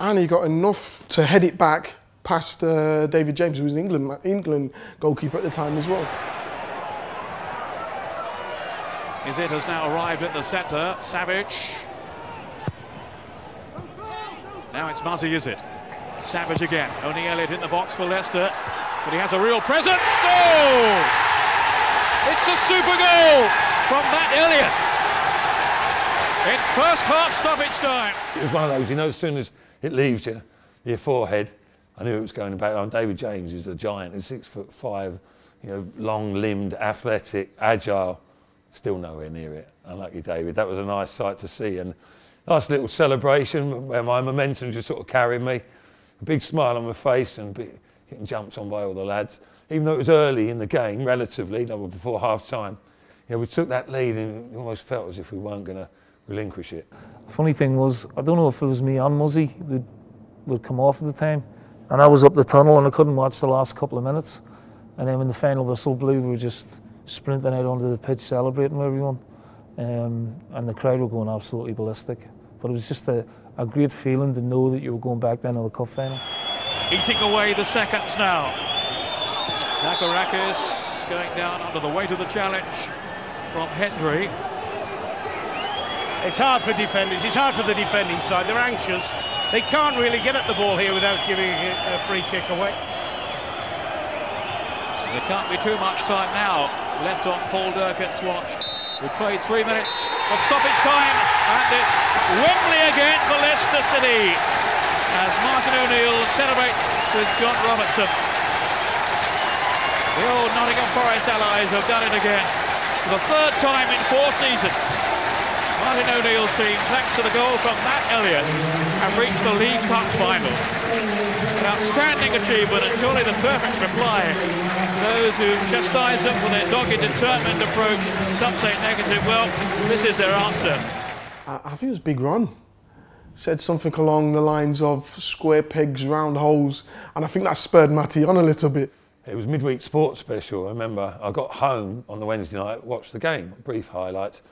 And he got enough to head it back past uh, David James, who was an England, England goalkeeper at the time as well. Is it has now arrived at the centre. Savage now it's Muzzy, is it? Savage again. Only Elliott in the box for Leicester. But he has a real presence. Oh! It's a super goal from Matt Elliott. In first half stoppage time. It was one of those, you know, as soon as it leaves you, your forehead, I knew it was going back on. David James is a giant. He's six foot five, you know, long limbed, athletic, agile. Still nowhere near it. Unlucky David. That was a nice sight to see and nice little celebration where my momentum just sort of carried me. A big smile on my face and be, getting jumped on by all the lads. Even though it was early in the game, relatively, before half time, you know, we took that lead and it almost felt as if we weren't going to relinquish it. Funny thing was, I don't know if it was me and Muzzy would would come off at the time, and I was up the tunnel and I couldn't watch the last couple of minutes. And then when the final whistle blew, we were just sprinting out onto the pitch celebrating with everyone, um, and the crowd were going absolutely ballistic. But it was just a, a great feeling to know that you were going back down to the cup final. Eating away the seconds now. Zagorakis going down under the weight of the challenge from Hendry. It's hard for defenders, it's hard for the defending side, they're anxious. They can't really get at the ball here without giving a free kick away. There can't be too much time now left on Paul Durkin's watch. We've played three minutes of stoppage time, and it's Wembley again for Leicester City as Martin O'Neill celebrates with John Robertson. The old Nottingham Forest allies have done it again for the third time in four seasons. Martin O'Neill's team, thanks to the goal from Matt Elliott, have reached the League Cup final. An outstanding achievement and surely the perfect reply to those who chastise them for their dogged, determined approach. Some say negative. Well, this is their answer. I, I think it was Big Ron. Said something along the lines of square pegs, round holes, and I think that spurred Matty on a little bit. It was midweek sports special. I remember I got home on the Wednesday night, watched the game, brief highlights,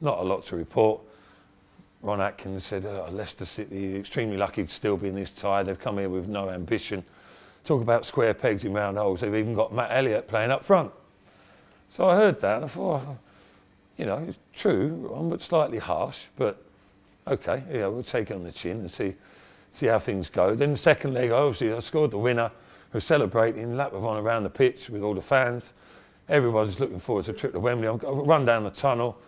not a lot to report. Ron Atkinson said, oh, Leicester City, extremely lucky to still be in this tie. They've come here with no ambition. Talk about square pegs in round holes. They've even got Matt Elliott playing up front. So I heard that and I thought, oh, you know, it's true, Ron, but slightly harsh. But okay, yeah, we'll take it on the chin and see, see how things go. Then the second leg, obviously, I scored the winner who celebrating, lap of honour around the pitch with all the fans. Everybody's looking forward to a trip to Wembley. I'll run down the tunnel,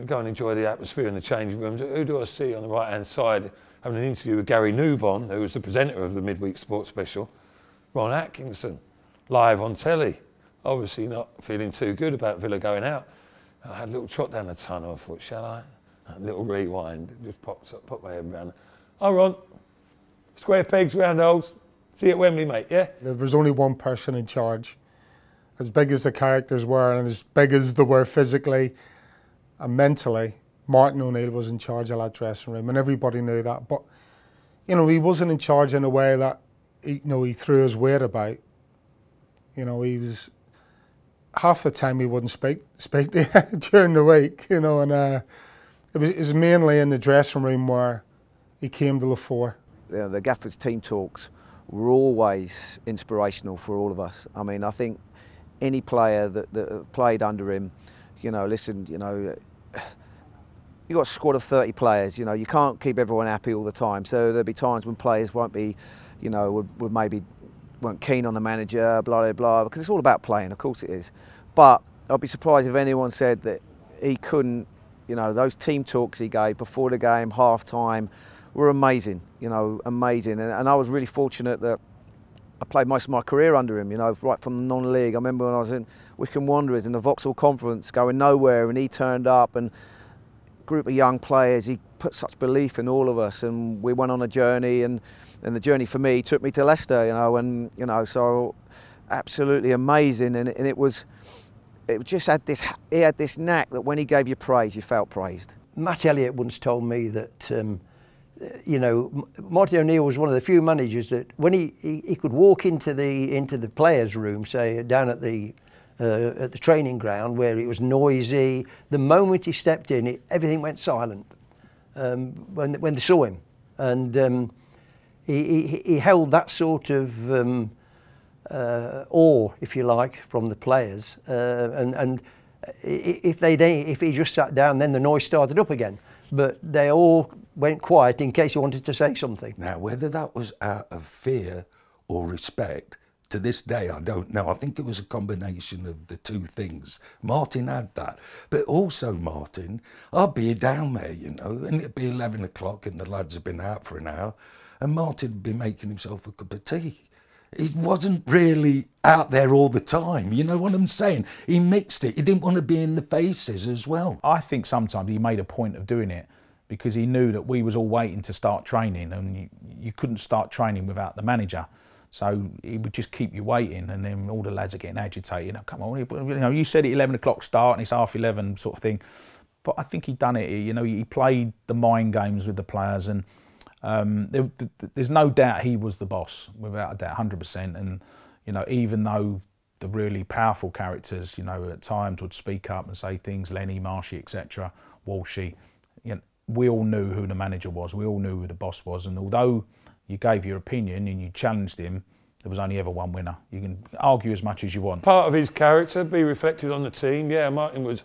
go and enjoy the atmosphere in the changing rooms. Who do I see on the right-hand side? Having an interview with Gary Newbon, who was the presenter of the midweek sports special. Ron Atkinson, live on telly. Obviously not feeling too good about Villa going out. I had a little trot down the tunnel. I thought, shall I? A little rewind. Just pops up, popped my head around. Oh, Ron, square pegs, round holes. See you at Wembley, mate, yeah? There was only one person in charge. As big as the characters were and as big as they were physically and mentally, Martin O'Neill was in charge of that dressing room and everybody knew that. But, you know, he wasn't in charge in a way that, he, you know, he threw his weight about. You know, he was, half the time he wouldn't speak, speak [LAUGHS] during the week, you know, and uh, it, was, it was mainly in the dressing room where he came to the fore. You the Gaffer's team talks were always inspirational for all of us. I mean, I think any player that, that played under him, you know, listen, you know, [SIGHS] you got a squad of 30 players, you know, you can't keep everyone happy all the time. So there'll be times when players won't be, you know, would, would maybe weren't keen on the manager, blah, blah, blah, because it's all about playing, of course it is. But I'd be surprised if anyone said that he couldn't, you know, those team talks he gave before the game, half time, were amazing, you know, amazing. And, and I was really fortunate that I played most of my career under him, you know, right from the non-league. I remember when I was in Wycombe Wanderers in the Vauxhall Conference, going nowhere, and he turned up, and group of young players, he put such belief in all of us, and we went on a journey, and, and the journey for me took me to Leicester, you know, and, you know, so absolutely amazing, and, and it was, it just had this, he had this knack that when he gave you praise, you felt praised. Matt Elliott once told me that um, you know, Marty O'Neill was one of the few managers that when he, he, he, could walk into the into the players' room, say down at the uh, at the training ground where it was noisy, the moment he stepped in, it, everything went silent um, when when they saw him, and um, he, he, he held that sort of um, uh, awe, if you like, from the players, uh, and and if they if he just sat down, then the noise started up again but they all went quiet in case he wanted to say something. Now, whether that was out of fear or respect, to this day, I don't know. I think it was a combination of the two things. Martin had that. But also, Martin, I'd be down there, you know, and it'd be 11 o'clock and the lads had been out for an hour, and Martin would be making himself a cup of tea. He wasn't really out there all the time. You know what I'm saying? He mixed it. He didn't want to be in the faces as well. I think sometimes he made a point of doing it because he knew that we was all waiting to start training and you, you couldn't start training without the manager. So he would just keep you waiting, and then all the lads are getting agitated. Oh, come on, you know, you said at 11 o'clock start, and it's half 11 sort of thing. But I think he done it. You know, he played the mind games with the players, and um, there, there's no doubt he was the boss, without a doubt, 100%. And you know, even though the really powerful characters, you know, at times would speak up and say things, Lenny, Marshy, etc., Walshy, you know, we all knew who the manager was. We all knew who the boss was, and although you gave your opinion and you challenged him, there was only ever one winner. You can argue as much as you want. Part of his character be reflected on the team. Yeah, Martin was,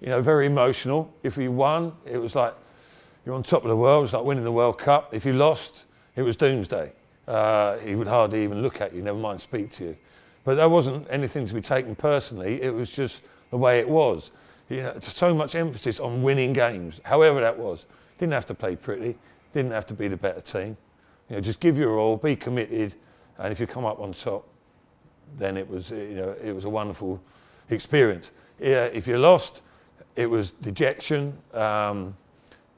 you know, very emotional. If he won, it was like you're on top of the world. It's like winning the World Cup. If you lost, it was doomsday. Uh, he would hardly even look at you, never mind speak to you. But that wasn't anything to be taken personally. It was just the way it was. You know, so much emphasis on winning games, however that was. Didn't have to play pretty. Didn't have to be the better team. You know, just give your all, be committed, and if you come up on top, then it was, you know, it was a wonderful experience. Yeah, if you lost, it was dejection, um,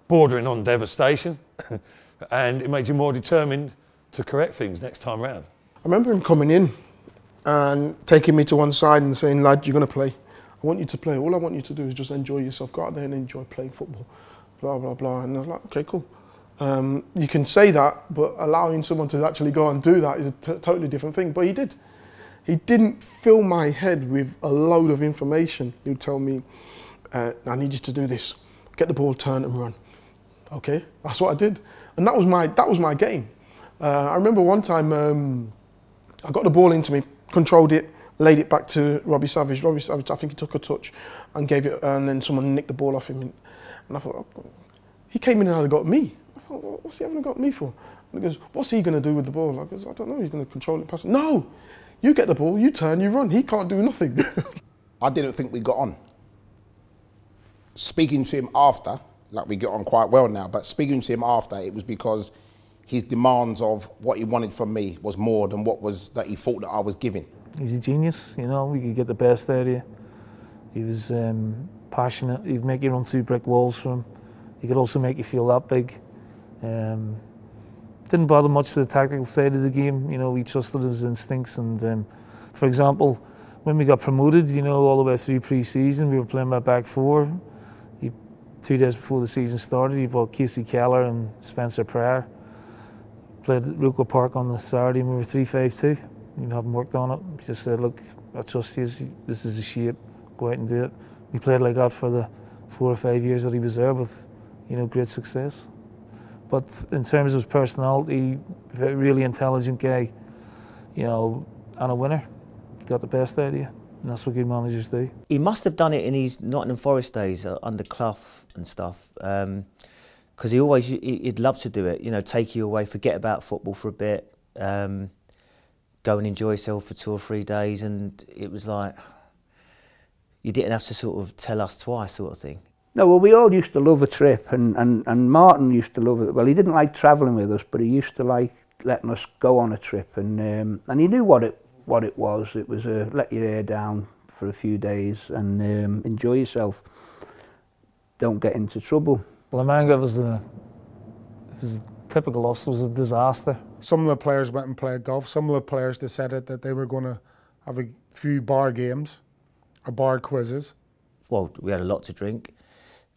bordering on devastation, [LAUGHS] and it made you more determined to correct things next time round. I remember him coming in and taking me to one side and saying, lad, you're going to play. I want you to play. All I want you to do is just enjoy yourself. Go out there and enjoy playing football. Blah, blah, blah. And I was like, okay, cool. Um, you can say that, but allowing someone to actually go and do that is a totally different thing. But he did. He didn't fill my head with a load of information. He would tell me, uh, I need you to do this. Get the ball, turn and run. Okay, that's what I did. And that was my, that was my game. Uh, I remember one time um, I got the ball into me, controlled it, laid it back to Robbie Savage. Robbie Savage, I think he took a touch and gave it, and then someone nicked the ball off him. And I thought, oh, he came in and got me. what's he having got me for? And he goes, what's he going to do with the ball? I goes, I don't know, he's going to control it, pass it. No, you get the ball, you turn, you run. He can't do nothing. [LAUGHS] I didn't think we got on. Speaking to him after, like we get on quite well now, but speaking to him after, it was because his demands of what he wanted from me was more than what was that he thought that I was giving. He was a genius, you know, we could get the best out of you. He was um, passionate, he'd make you run through brick walls for him. He could also make you feel that big. Um, didn't bother much with the tactical side of the game. You know, we trusted his instincts. And um, for example, when we got promoted, you know, all the way through pre-season, we were playing my back four. Two days before the season started, he brought Kasey Keller and Spencer Prior. Played at Roker Park on the Saturday, and we were three-five-two. We haven't worked on it. He just said, "Look, I trust you. This is the shape. Go out and do it." We played like that for the four or five years that he was there with, you know, great success. But in terms of his personality, very, really intelligent guy, you know, and a winner. Got the best out of you. And that's what good managers do. He must have done it in his Nottingham Forest days uh, under Clough and stuff. Because um, he always, he'd love to do it, you know, take you away, forget about football for a bit, um, go and enjoy yourself for two or three days. And it was like, you didn't have to sort of tell us twice sort of thing. No, well, we all used to love a trip, and, and, and Martin used to love it. Well, he didn't like travelling with us, but he used to like letting us go on a trip, and um, and he knew what it what it was. It was a let your hair down for a few days and um, enjoy yourself. Don't get into trouble. Well, Manga was a it was a typical us was a disaster. Some of the players went and played golf. Some of the players decided that they were going to have a few bar games, or bar quizzes. Well, we had a lot to drink.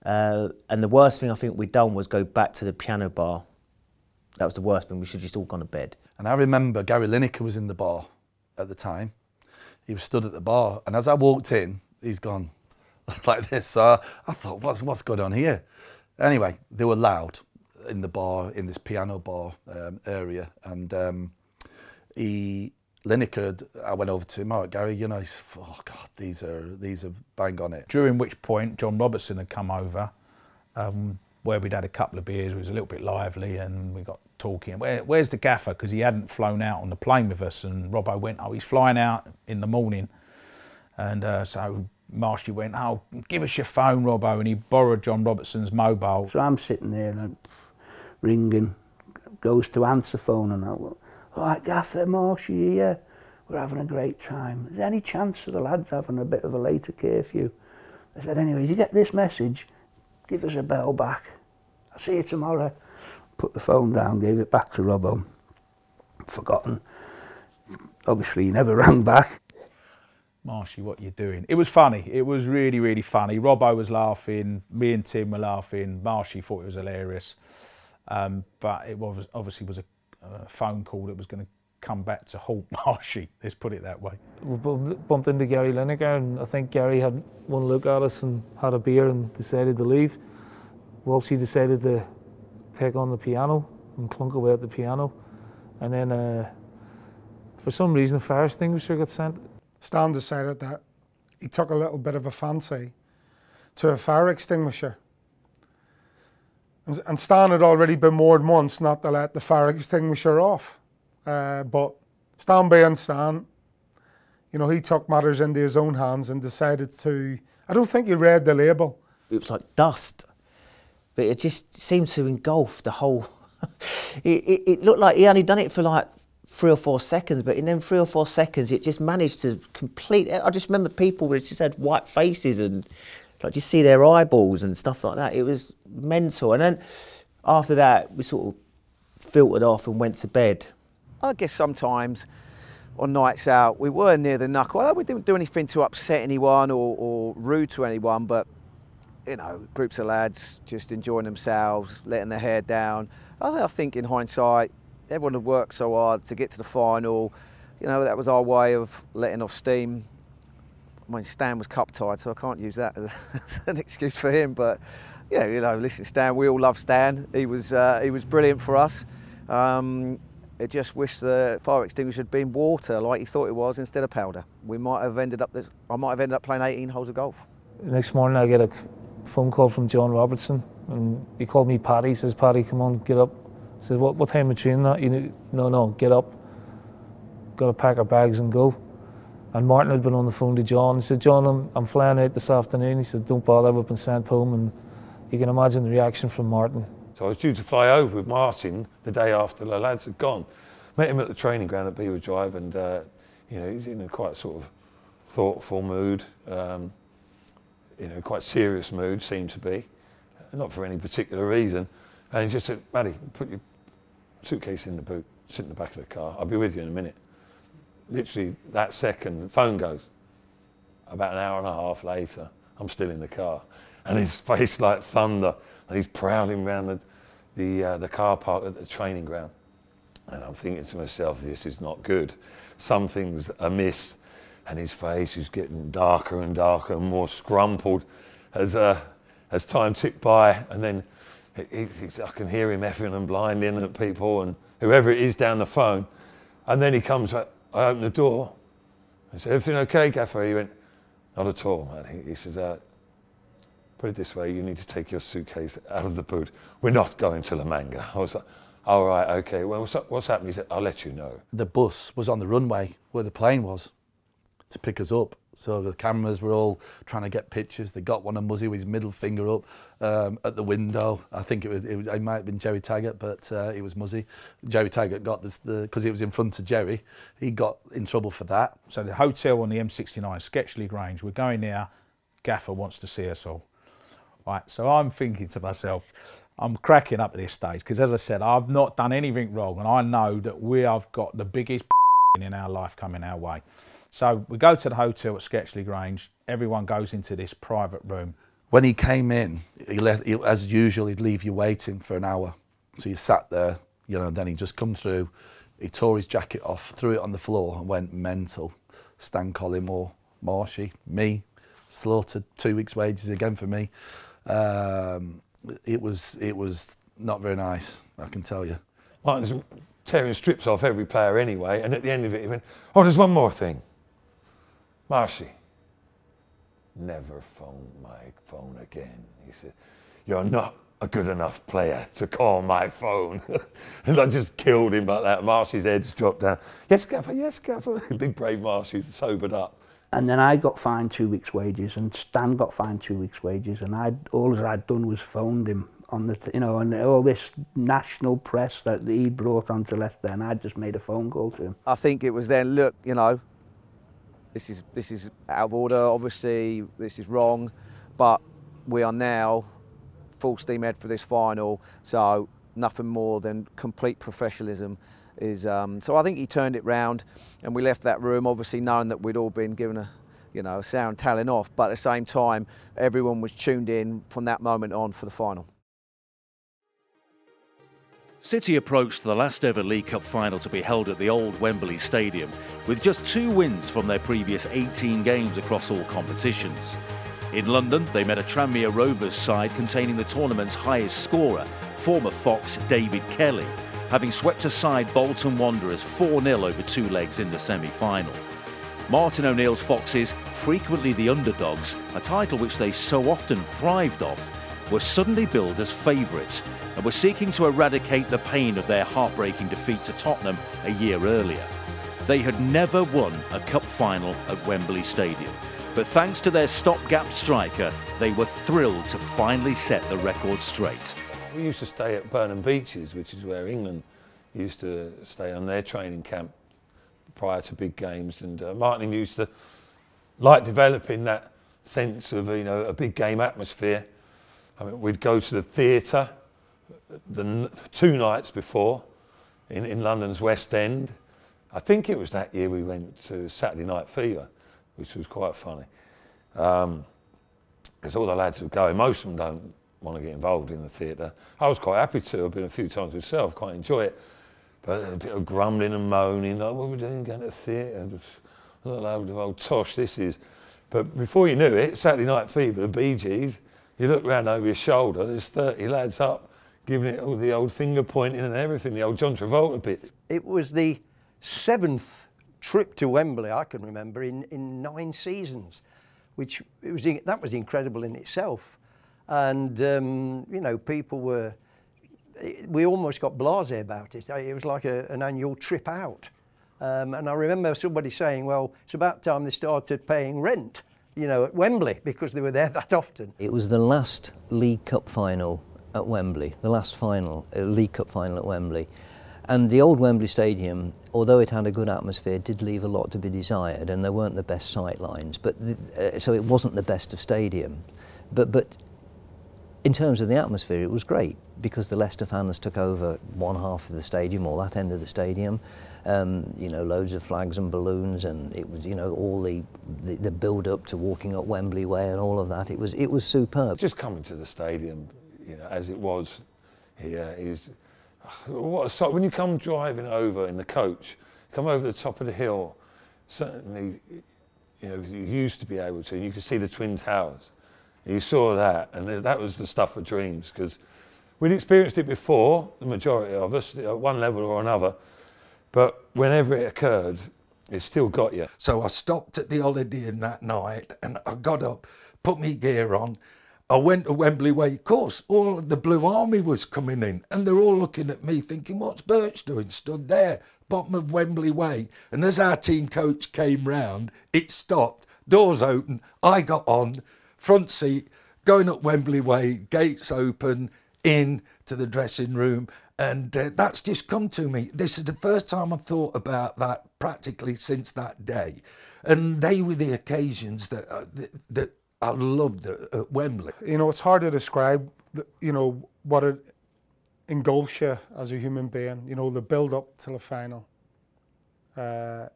Uh, and the worst thing I think we'd done was go back to the piano bar. That was the worst thing. We should just all gone to bed. And I remember Gary Lineker was in the bar at the time. He was stood at the bar, and as I walked in, he's gone [LAUGHS] like this. So I thought, what's what's going on here? Anyway, they were loud in the bar, in this piano bar um, area, and um, he Lineker, I went over to him, Gary, you know, oh God, these are, these are bang on it. During which point, John Robertson had come over, um, where we'd had a couple of beers, it was a little bit lively, and we got talking. Where, where's the gaffer? Because he hadn't flown out on the plane with us, and Robbo went, oh, he's flying out in the morning. And uh, so Marshy went, oh, give us your phone, Robbo, and he borrowed John Robertson's mobile. So I'm sitting there, like, ringing, goes to answer phone, and I, all right, Gaffer, Marshy here, we're having a great time. Is there any chance of the lads having a bit of a later curfew? I said, anyway, if you get this message, give us a bell back. I'll see you tomorrow. Put the phone down, gave it back to Robbo. Um, forgotten. Obviously, he never [LAUGHS] rang back. Marshy, what you doing? It was funny. It was really, really funny. Robbo was laughing. Me and Tim were laughing. Marshy thought it was hilarious. Um, but it was obviously was a, a phone call that was going to come back to haunt [LAUGHS] Marshy. Let's put it that way. We bumped, into Gary Lineker, and I think Gary had one look at us and had a beer and decided to leave. Walshy decided to take on the piano and clunk away at the piano. And then, uh, for some reason, a fire extinguisher got sent. Stan decided that he took a little bit of a fancy to a fire extinguisher. And, Stan had already been warned once not to let the fire extinguisher off. Uh, but Stan being Stan, you know, he took matters into his own hands and decided to. I don't think he read the label. It was like dust, but it just seemed to engulf the whole. [LAUGHS] it, it, it looked like he only done it for like three or four seconds, but in them three or four seconds, it just managed to complete. I just remember people that just had white faces and like you see their eyeballs and stuff like that. It was mental. And then after that, we sort of filtered off and went to bed. I guess sometimes on nights out, we were near the knuckle. We didn't do anything to upset anyone or, or rude to anyone, but you know, groups of lads just enjoying themselves, letting their hair down. I think in hindsight, everyone had worked so hard to get to the final. You know, that was our way of letting off steam. I mean, Stan was cup tied, so I can't use that as [LAUGHS] an excuse for him. But yeah, you know, listen, Stan, we all love Stan. He was uh, he was brilliant for us. Um, I just wish the fire extinguisher had been water like he thought it was instead of powder. We might have ended up. This, I might have ended up playing 18 holes of golf. The next morning, I get a phone call from John Robertson, and he called me Paddy. He says, "Paddy, come on, get up." I said, "What? What time are training that?" You no, no, get up. Got to pack our bags and go. And Martin had been on the phone to John. He said, John, I'm, I'm flying out this afternoon. He said, don't bother, we've been sent home. And you can imagine the reaction from Martin. So I was due to fly over with Martin the day after the lads had gone. Met him at the training ground at Belvoir Drive and, uh, you know, he's in a quite sort of thoughtful mood, um, you know, quite serious mood, seemed to be, not for any particular reason. And he just said, Maddie, put your suitcase in the boot, sit in the back of the car, I'll be with you in a minute literally that second, the phone goes. About an hour and a half later, I'm still in the car, and his [LAUGHS] face like thunder, and he's prowling around the the, uh, the car park at the training ground. And I'm thinking to myself, this is not good. Something's amiss. And his face is getting darker and darker and more scrumpled as, uh, as time ticked by. And then he, he, I can hear him effing and blinding at people and whoever it is down the phone. And then he comes I open the door. I said, everything okay, Gaffer? He went, not at all, man. He, he says, uh, put it this way, you need to take your suitcase out of the boot. We're not going to La Manga. I was like, all right, okay. Well, what's, what's happening? He said, I'll let you know. The bus was on the runway where the plane was to pick us up. So the cameras were all trying to get pictures. They got one of Muzzy with his middle finger up um, at the window. I think it was, it, it might have been Gerry Taggart, but uh, it was Muzzy. Gerry Taggart got this because it was in front of Gerry. He got in trouble for that. So the hotel on the M69, Sketchley Grange, we're going there. Gaffer wants to see us all. Right, so I'm thinking to myself, I'm cracking up at this stage because, as I said, I've not done anything wrong, and I know that we have got the biggest [LAUGHS] in our life coming our way. So we go to the hotel at Sketchley Grange. Everyone goes into this private room. When he came in, he left, he, as usual, he'd leave you waiting for an hour. So you sat there, you know, and then he'd just come through. He tore his jacket off, threw it on the floor, and went mental. Stan Collymore, Marshy, me, slaughtered two weeks' wages again for me. Um, it was it was not very nice, I can tell you. Martin's tearing strips off every player anyway, and at the end of it, he went, "Oh, there's one more thing." Marshy, never phone my phone again. He said, You're not a good enough player to call my phone. [LAUGHS] and I just killed him like that. Marshy's head's dropped down. Yes, Gaffer, yes, Gaffer. [LAUGHS] Big brave Marshy's sobered up. And then I got fined two weeks' wages, and Stan got fined two weeks' wages, and I all I'd done was phoned him on the, you know, and all this national press that he brought onto Leicester, and I just made a phone call to him. I think it was then, look, you know, this is this is out of order. Obviously, this is wrong, but we are now full steam ahead for this final. So nothing more than complete professionalism is. Um, so I think he turned it round, and we left that room obviously knowing that we'd all been given a you know sound telling off, but at the same time, everyone was tuned in from that moment on for the final. City approached the last ever League Cup final to be held at the old Wembley Stadium with just two wins from their previous 18 games across all competitions. In London, they met a Tranmere Rovers side containing the tournament's highest scorer, former Fox David Kelly, having swept aside Bolton Wanderers 4-0 over two legs in the semi-final. Martin O'Neill's Foxes, frequently the underdogs, a title which they so often thrived off, were suddenly billed as favourites and were seeking to eradicate the pain of their heartbreaking defeat to Tottenham a year earlier. They had never won a cup final at Wembley Stadium, but thanks to their stopgap striker, they were thrilled to finally set the record straight. We used to stay at Burnham Beeches, which is where England used to stay on their training camp prior to big games, and uh, Martin used to like developing that sense of you know a big game atmosphere. I mean, we'd go to the theatre the two nights before in, in London's West End. I think it was that year we went to Saturday Night Fever, which was quite funny. Because um, all the lads were going, most of them don't want to get involved in the theatre. I was quite happy to, I've been a few times myself, quite enjoy it. But a bit of grumbling and moaning, like, what are we doing going to the theatre? A load of old tosh this is. But before you knew it, Saturday Night Fever, the Bee Gees, you look round over your shoulder, there's 30 lads up giving it all the old finger pointing and everything, the old John Travolta bits. It was the seventh trip to Wembley I can remember in, in nine seasons, which it was that was incredible in itself. And um, you know, people were we almost got blasé about it. It was like a, an annual trip out. Um, and I remember somebody saying, well, it's about time they started paying rent, you know, at Wembley because they were there [LAUGHS] that often. It was the last League Cup final at Wembley, the last final, uh, League Cup final at Wembley. And the old Wembley Stadium, although it had a good atmosphere, did leave a lot to be desired, and there weren't the best sight lines. But the, uh, so it wasn't the best of stadium. But but in terms of the atmosphere, it was great because the Leicester fans took over one half of the stadium or that end of the stadium. Um, you know, loads of flags and balloons, and it was, you know, all the, the, the build up to walking up Wembley Way and all of that. It was, it was superb. Just coming to the stadium, you know, as it was here, is what a sight. When you come driving over in the coach, come over the top of the hill, certainly, you know, you used to be able to, you could see the Twin Towers. You saw that, and that was the stuff of dreams because we'd experienced it before, the majority of us, at one level or another, but whenever it occurred, it still got you. So I stopped at the holiday Inn that night and I got up, put my gear on, I went to Wembley Way. Of course, all of the Blue Army was coming in, and they're all looking at me, thinking, "What's Birch doing?" Stood there, bottom of Wembley Way, and as our team coach came round, it stopped. Doors open. I got on, front seat, going up Wembley Way, gates open, in to the dressing room, and uh, that's just come to me. This is the first time I've thought about that practically since that day, and they were the occasions that uh, that, that I loved at Wembley. You know, it's hard to describe, you know, what it engulfs you as a human being. You know, the build up to the final. Uh,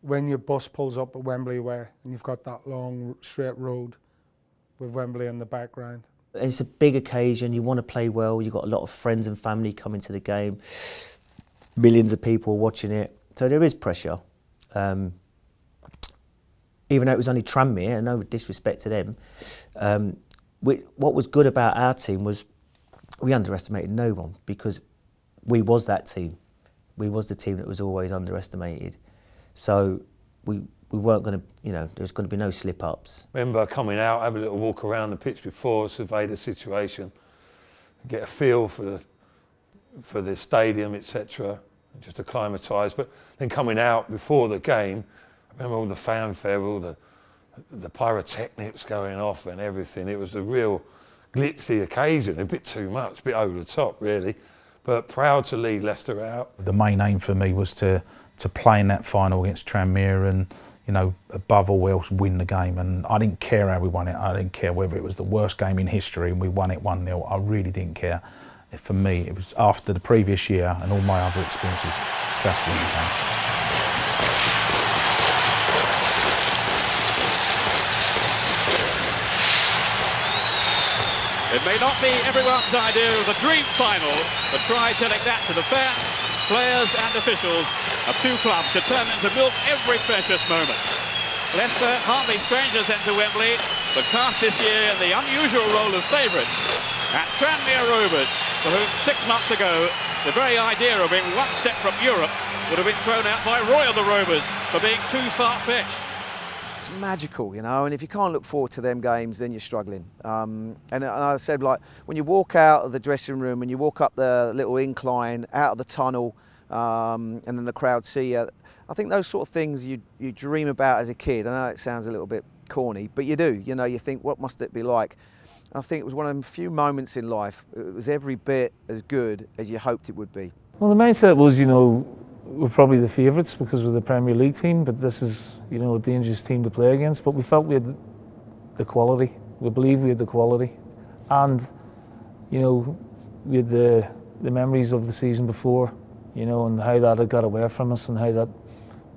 when your bus pulls up at Wembley Way and you've got that long straight road with Wembley in the background. It's a big occasion, you want to play well, you've got a lot of friends and family coming to the game, millions of people watching it, so there is pressure. Um, even though it was only Tranmere, and no disrespect to them, um, we, what was good about our team was we underestimated no one because we was that team. We was the team that was always underestimated. So we we weren't going to, you know, there was going to be no slip ups. Remember coming out, have a little walk around the pitch before, survey the situation, get a feel for the for the stadium, etc. Just acclimatise. But then coming out before the game, I remember all the fanfare, all the the pyrotechnics going off and everything. It was a real glitzy occasion, a bit too much, a bit over the top, really. But proud to lead Leicester out. The main aim for me was to to play in that final against Tranmere and you know above all else win the game. And I didn't care how we won it. I didn't care whether it was the worst game in history and we won it one 0 I really didn't care. For me, it was after the previous year and all my other experiences, just win the game. It may not be everyone's idea of a dream final, but try telling that to the fans, players and officials of two clubs determined to milk every precious moment. Leicester, hardly strangers into Wembley, but cast this year in the unusual role of favourites at Tranmere Rovers, for whom six months ago the very idea of being one step from Europe would have been thrown out by Roy of the Rovers for being too far-fetched it's magical, you know, and if you can't look forward to them games, then you're struggling. Um, and, and, I said, like, when you walk out of the dressing room and you walk up the little incline, out of the tunnel, um, and then the crowd see you, I think those sort of things you, you dream about as a kid. I know it sounds a little bit corny, but you do. You know, you think, what must it be like? I think it was one of the few moments in life, it was every bit as good as you hoped it would be. Well, the mindset was, you know, we're probably the favourites because we're the Premier League team, but this is, you know, a dangerous team to play against. But we felt we had the quality. We believe we had the quality. And, you know, we had the, the memories of the season before, you know, and how that had got away from us and how that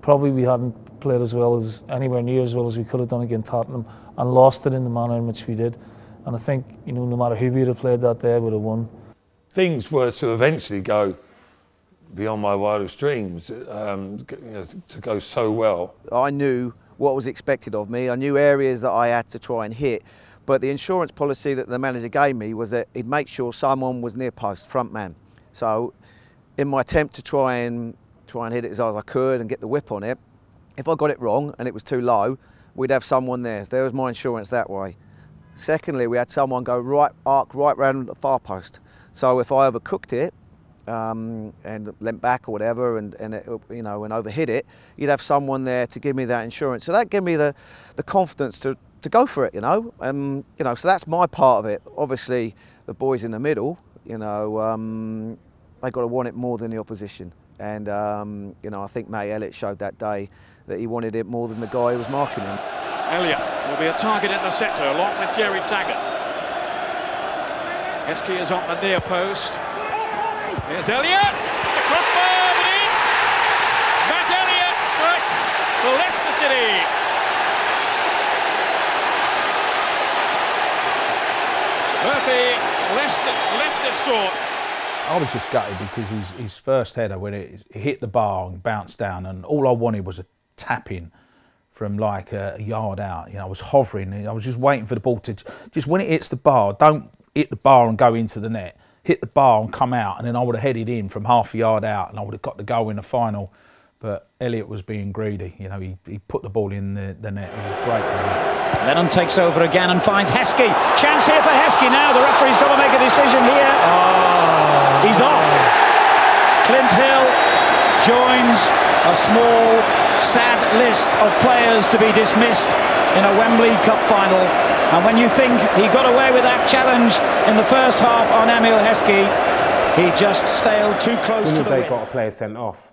probably we hadn't played as well as, anywhere near as well as we could have done against Tottenham and lost it in the manner in which we did. And I think, you know, no matter who we'd have played that day, we would have won. Things were to eventually go beyond my wildest dreams um, you know, to go so well. I knew what was expected of me. I knew areas that I had to try and hit. But the insurance policy that the manager gave me was that he'd make sure someone was near post, front man. So in my attempt to try and try and hit it as hard as I could and get the whip on it, if I got it wrong and it was too low, we'd have someone there. There was my insurance that way. Secondly, we had someone go right arc right round the far post. So if I overcooked it, um, and leant back or whatever and, and it, you know and overhit it, you'd have someone there to give me that insurance. So that gave me the, the confidence to, to go for it, you know. Um, you know, so that's my part of it. Obviously, the boys in the middle, you know, um, they got to want it more than the opposition. And um, you know, I think Matt Elliott showed that day that he wanted it more than the guy who was marking him. Elliott will be a target in the centre along with Gerry Taggart. Heskey is on the near post. Here's Elliott! The crossbar in! Matt Elliott strikes for Leicester City. Murphy Leicester left distraught. I was just gutted because his, his first header, when it, it hit the bar and bounced down, and all I wanted was a tap in from like a, a yard out. You know, I was hovering. I was just waiting for the ball to just when it hits the bar, don't hit the bar and go into the net hit the bar and come out, and then I would have headed in from half a yard out, and I would have got the goal in the final. But Elliott was being greedy. You know, he, he put the ball in the, the net. It was great. Lennon takes over again and finds Heskey. Chance here for Heskey now. The referee's got to make a decision here. Oh. He's off. Clint Hill joins a small, sad list of players to be dismissed in a Wembley Cup final. And when you think he got away with that challenge in the first half on Emile Heskey, he just sailed too close to the they win. got a player sent off,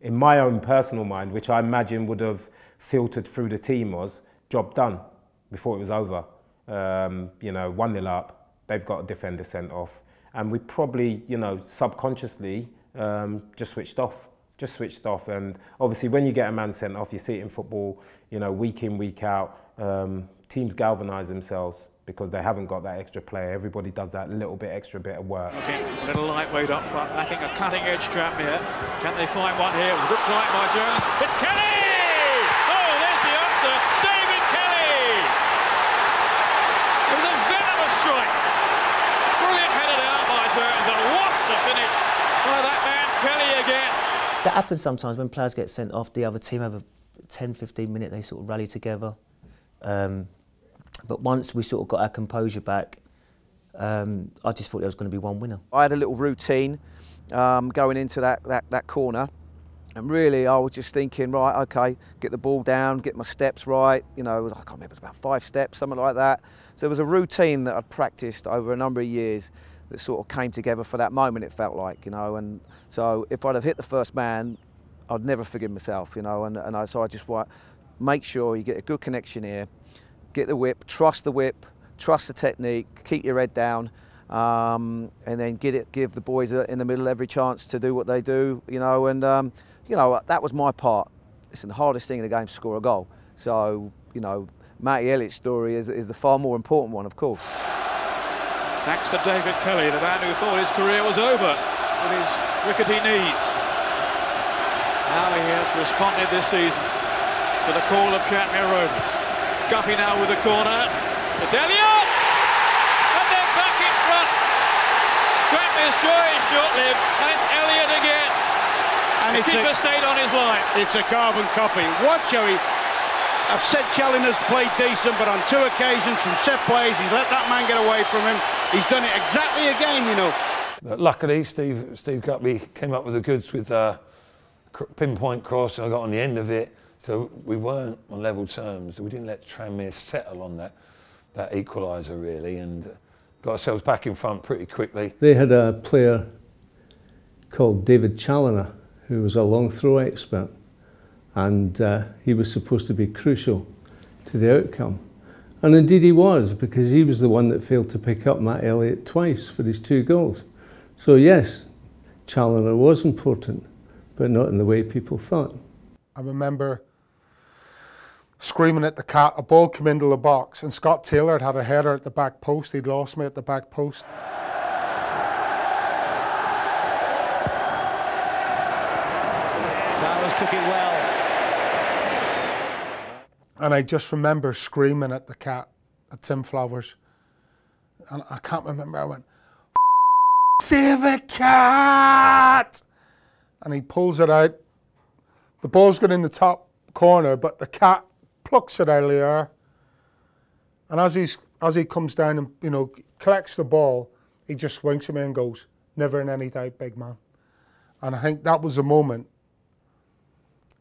in my own personal mind, which I imagine would have filtered through the team was, job done before it was over. Um, you know, 1-0 up, they've got a defender sent off. And we probably, you know, subconsciously um, just switched off just switched off. And obviously, when you get a man sent off, you see it in football, you know, week in, week out. Um, teams galvanise themselves because they haven't got that extra player. Everybody does that little bit extra bit of work. Okay, a little lightweight up front, lacking a cutting edge trap here. Can they find one here? Good try by Jones. It's Kelly! Oh, there's the answer. David Kelly! It was a venomous strike. Brilliant headed out by Jones, and what a finish by that man Kelly again. That happens sometimes when players get sent off. The other team have a 10, 15 minute, they sort of rally together. Um, but once we sort of got our composure back, um, I just thought there was going to be one winner. I had a little routine um, going into that, that, that corner and really, I was just thinking, right, okay, get the ball down, get my steps right. You know, I can't remember, it was about five steps, something like that. So there was a routine that I'd practiced over a number of years that sort of came together for that moment, it felt like, you know. And so if I'd have hit the first man, I'd never forgive myself, you know. And, and I, so I just want make sure you get a good connection here, get the whip, trust the whip, trust the technique, keep your head down. Um, and then get it, give the boys in the middle every chance to do what they do, you know, and um, you know, that was my part. Listen, the hardest thing in the game to score a goal. So, you know, Matty Elliott's story is, is the far more important one, of course. Thanks to David Kelly, the man who thought his career was over with his rickety knees. Now he has responded this season to the call of Tranmere Rovers. Guppy now with the corner. It's Elliott! And then back in front. Tranmere's joy is short-lived, and it's Elliott again. And the it's keeper a, stayed on his line. It's a carbon copy. Watch how he. I've said Challinor's played decent, but on two occasions from set plays, he's let that man get away from him. He's done it exactly again, you know. But luckily, Steve Steve Guppy came up with the goods with uh, a pinpoint cross, and I got on the end of it. So we weren't on level terms. We didn't let Tranmere settle on that that equaliser really, and got ourselves back in front pretty quickly. They had a player called David Challinor who was a long throw expert, and uh, he was supposed to be crucial to the outcome. And indeed he was, because he was the one that failed to pick up Matt Elliott twice for his two goals. So yes, Challinor was important, but not in the way people thought. I remember screaming at the cat, a ball came into the box, and Scott Taylor had had a header at the back post. He'd lost me at the back post. Flowers took it well. And I just remember screaming at the cat, at Tim Flowers. And I can't remember, I went, Save the cat! And he pulls it out. The ball's got in the top corner, but the cat plucks it air. And as he's as he comes down and you know collects the ball, he just winks at me and goes, "Never in any doubt, big man." And I think that was a moment.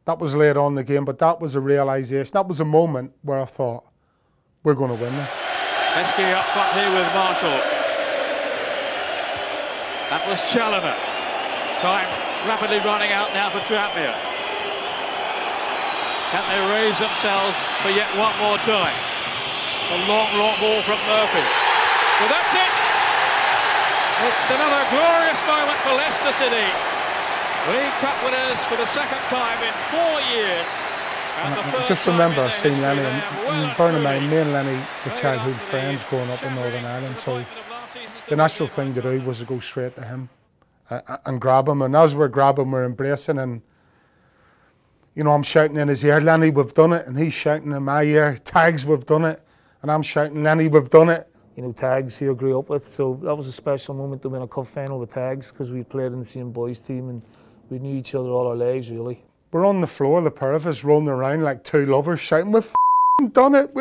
That was later on the game, but that was a realization. That was a moment where I thought, "We're going to win this." Heskey up front here with Marshall. That was Challinor. Time rapidly running out now for Tranmere. Can they raise themselves for yet one more time? A long, long ball from Murphy. Well, that's it! It's another glorious moment for Leicester City. League Cup winners for the second time in four years. And I just remember I've seen Lenny, and, and bearing in mind, me and Lenny were childhood friends growing up in Northern Ireland, so the natural thing to do was to go straight to him uh, and grab him. And as we're grabbing, we're embracing, and you know, I'm shouting in his ear, Lenny, we've done it, and he's shouting in my ear, Tags, we've done it, and I'm shouting, Lenny, we've done it. You know, Tags, who I grew up with, so that was a special moment to win a cup final with Tags because we played in the same boys team and we knew each other all our lives, really. We're on the floor, the pair of us rolling around like two lovers, shouting, "We've done it!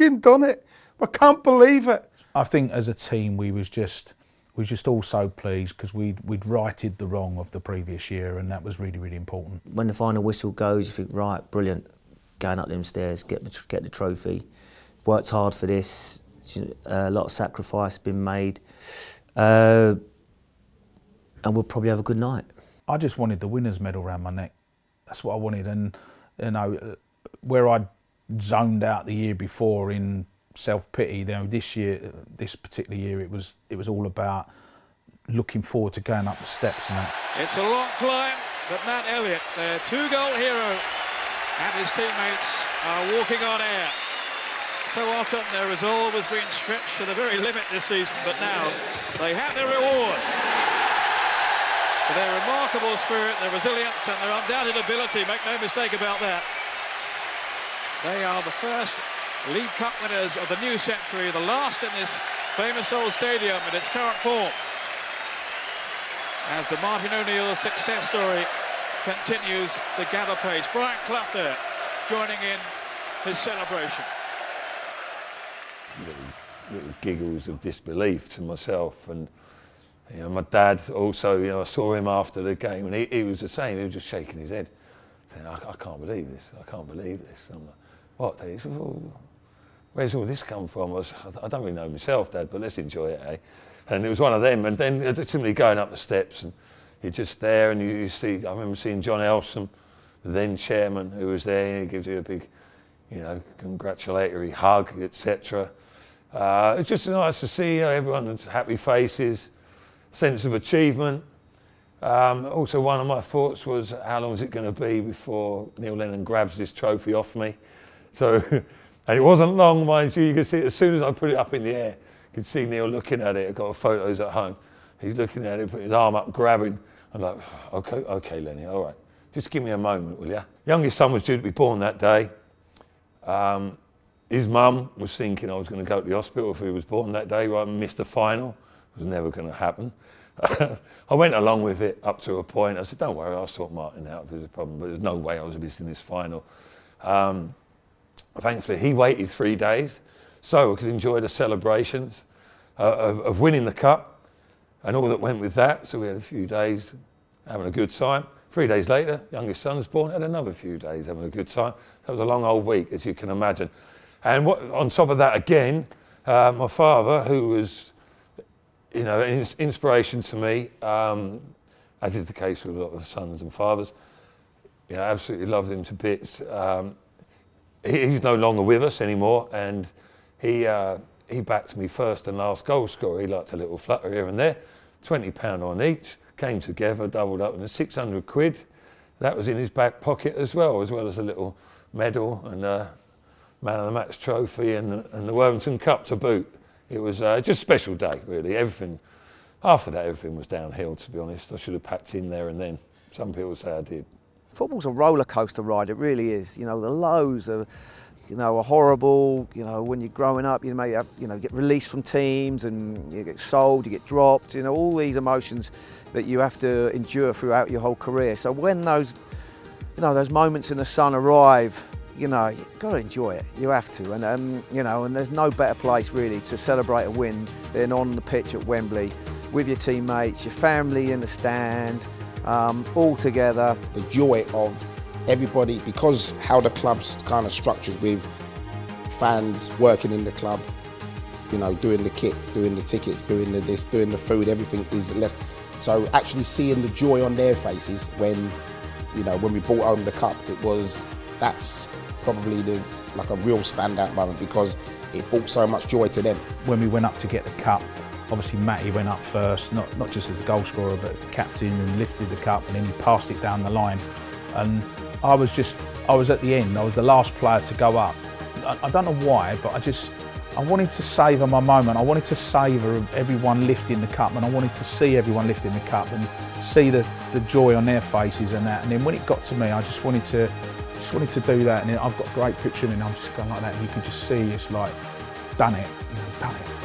We've done it! We can't believe it!" I think as a team, we was just we was just all so pleased because we'd we'd righted the wrong of the previous year, and that was really really important. When the final whistle goes, you think, right, brilliant, going up them stairs, get the get the trophy. Worked hard for this. A lot of sacrifice has been made, uh, and we'll probably have a good night. I just wanted the winners' medal around my neck. That's what I wanted, and you know, where I'd zoned out the year before in self pity. You know, this year, this particular year, it was it was all about looking forward to going up the steps and that. It's a long climb, but Matt Elliott, their two-goal hero, and his teammates are walking on air. So often their resolve has been stretched to the very limit this season, but now they have their reward for their remarkable spirit, their resilience and their undoubted ability, make no mistake about that. They are the first League Cup winners of the new century, the last in this famous old stadium in its current form. As the Martin O'Neill success story continues to gather pace. Brian Clough there, joining in his celebration. Little, little giggles of disbelief to myself and You know, my dad also, you know, I saw him after the game and he, he was the same. He was just shaking his head, saying, I, I can't believe this. I can't believe this. And I'm like, what, He said, well, where's all this come from? I, was, I don't really know myself, Dad, but let's enjoy it, eh? And it was one of them. And then uh, simply going up the steps and you're just there and you, you see, I remember seeing John Elsom, the then chairman, who was there and he gives you a big, you know, congratulatory hug, etc. Uh, it's just nice to see you know, everyone's happy faces, sense of achievement. Um, also, one of my thoughts was, how long is it going to be before Neil Lennon grabs this trophy off me? So, [LAUGHS] and it wasn't long, mind you. You can see it as soon as I put it up in the air, you could see Neil looking at it. I've got photos at home. He's looking at it, putting his arm up, grabbing. I'm like, okay, okay, Lenny, all right. Just give me a moment, will you? Youngest son was due to be born that day. Um, his mum was thinking I was going to go to the hospital if he was born that day, right, missed the final. It was never going to happen. [LAUGHS] I went along with it up to a point. I said, don't worry, I'll sort Martin out if there's a problem. But there's no way I was missing this final. Um, thankfully, he waited three days so we could enjoy the celebrations uh, of, of winning the cup and all that went with that. So we had a few days having a good time. Three days later, youngest son was born, had another few days having a good time. That was a long old week, as you can imagine. And what, on top of that, again, uh, my father, who was, you know, an inspiration to me, um, as is the case with a lot of sons and fathers, you know, absolutely loved him to bits. Um, he's no longer with us anymore, and he uh, he backed me first and last goal scorer. He liked a little flutter here and there, twenty pound on each. Came together, doubled up, and 600 quid. That was in his back pocket as well, as well as a little medal and a man of the match trophy and, and the Worthington Cup to boot. It was uh, just a special day, really. Everything, after that, everything was downhill, to be honest. I should have packed in there and then. Some people say I did. Football's a roller coaster ride, it really is. You know, the lows are, you know, are horrible. You know, when you're growing up, you may have, you know, get released from teams and you get sold, you get dropped, you know, all these emotions that you have to endure throughout your whole career. So when those, you know, those moments in the sun arrive, you know, you've got to enjoy it. You have to. And, um, you know, and there's no better place really to celebrate a win than on the pitch at Wembley with your teammates, your family in the stand, um, all together. The joy of everybody, because how the club's kind of structured with fans working in the club, you know, doing the kit, doing the tickets, doing the this, doing the food, everything is less. So actually seeing the joy on their faces when, you know, when we brought home the cup, it was, that's probably the like a real standout moment because it brought so much joy to them. When we went up to get the cup, obviously Matty went up first, not, not just as the goal scorer, but as the captain and lifted the cup and then he passed it down the line. And I was just, I was at the end, I was the last player to go up. I, I don't know why, but I just, I wanted to savour my moment. I wanted to savour everyone lifting the cup and I wanted to see everyone lifting the cup and see the, the joy on their faces and that. And then when it got to me, I just wanted to just wanted to do that. And I've got a great picture and I'm just going like that and you can just see it's like, done it, done it.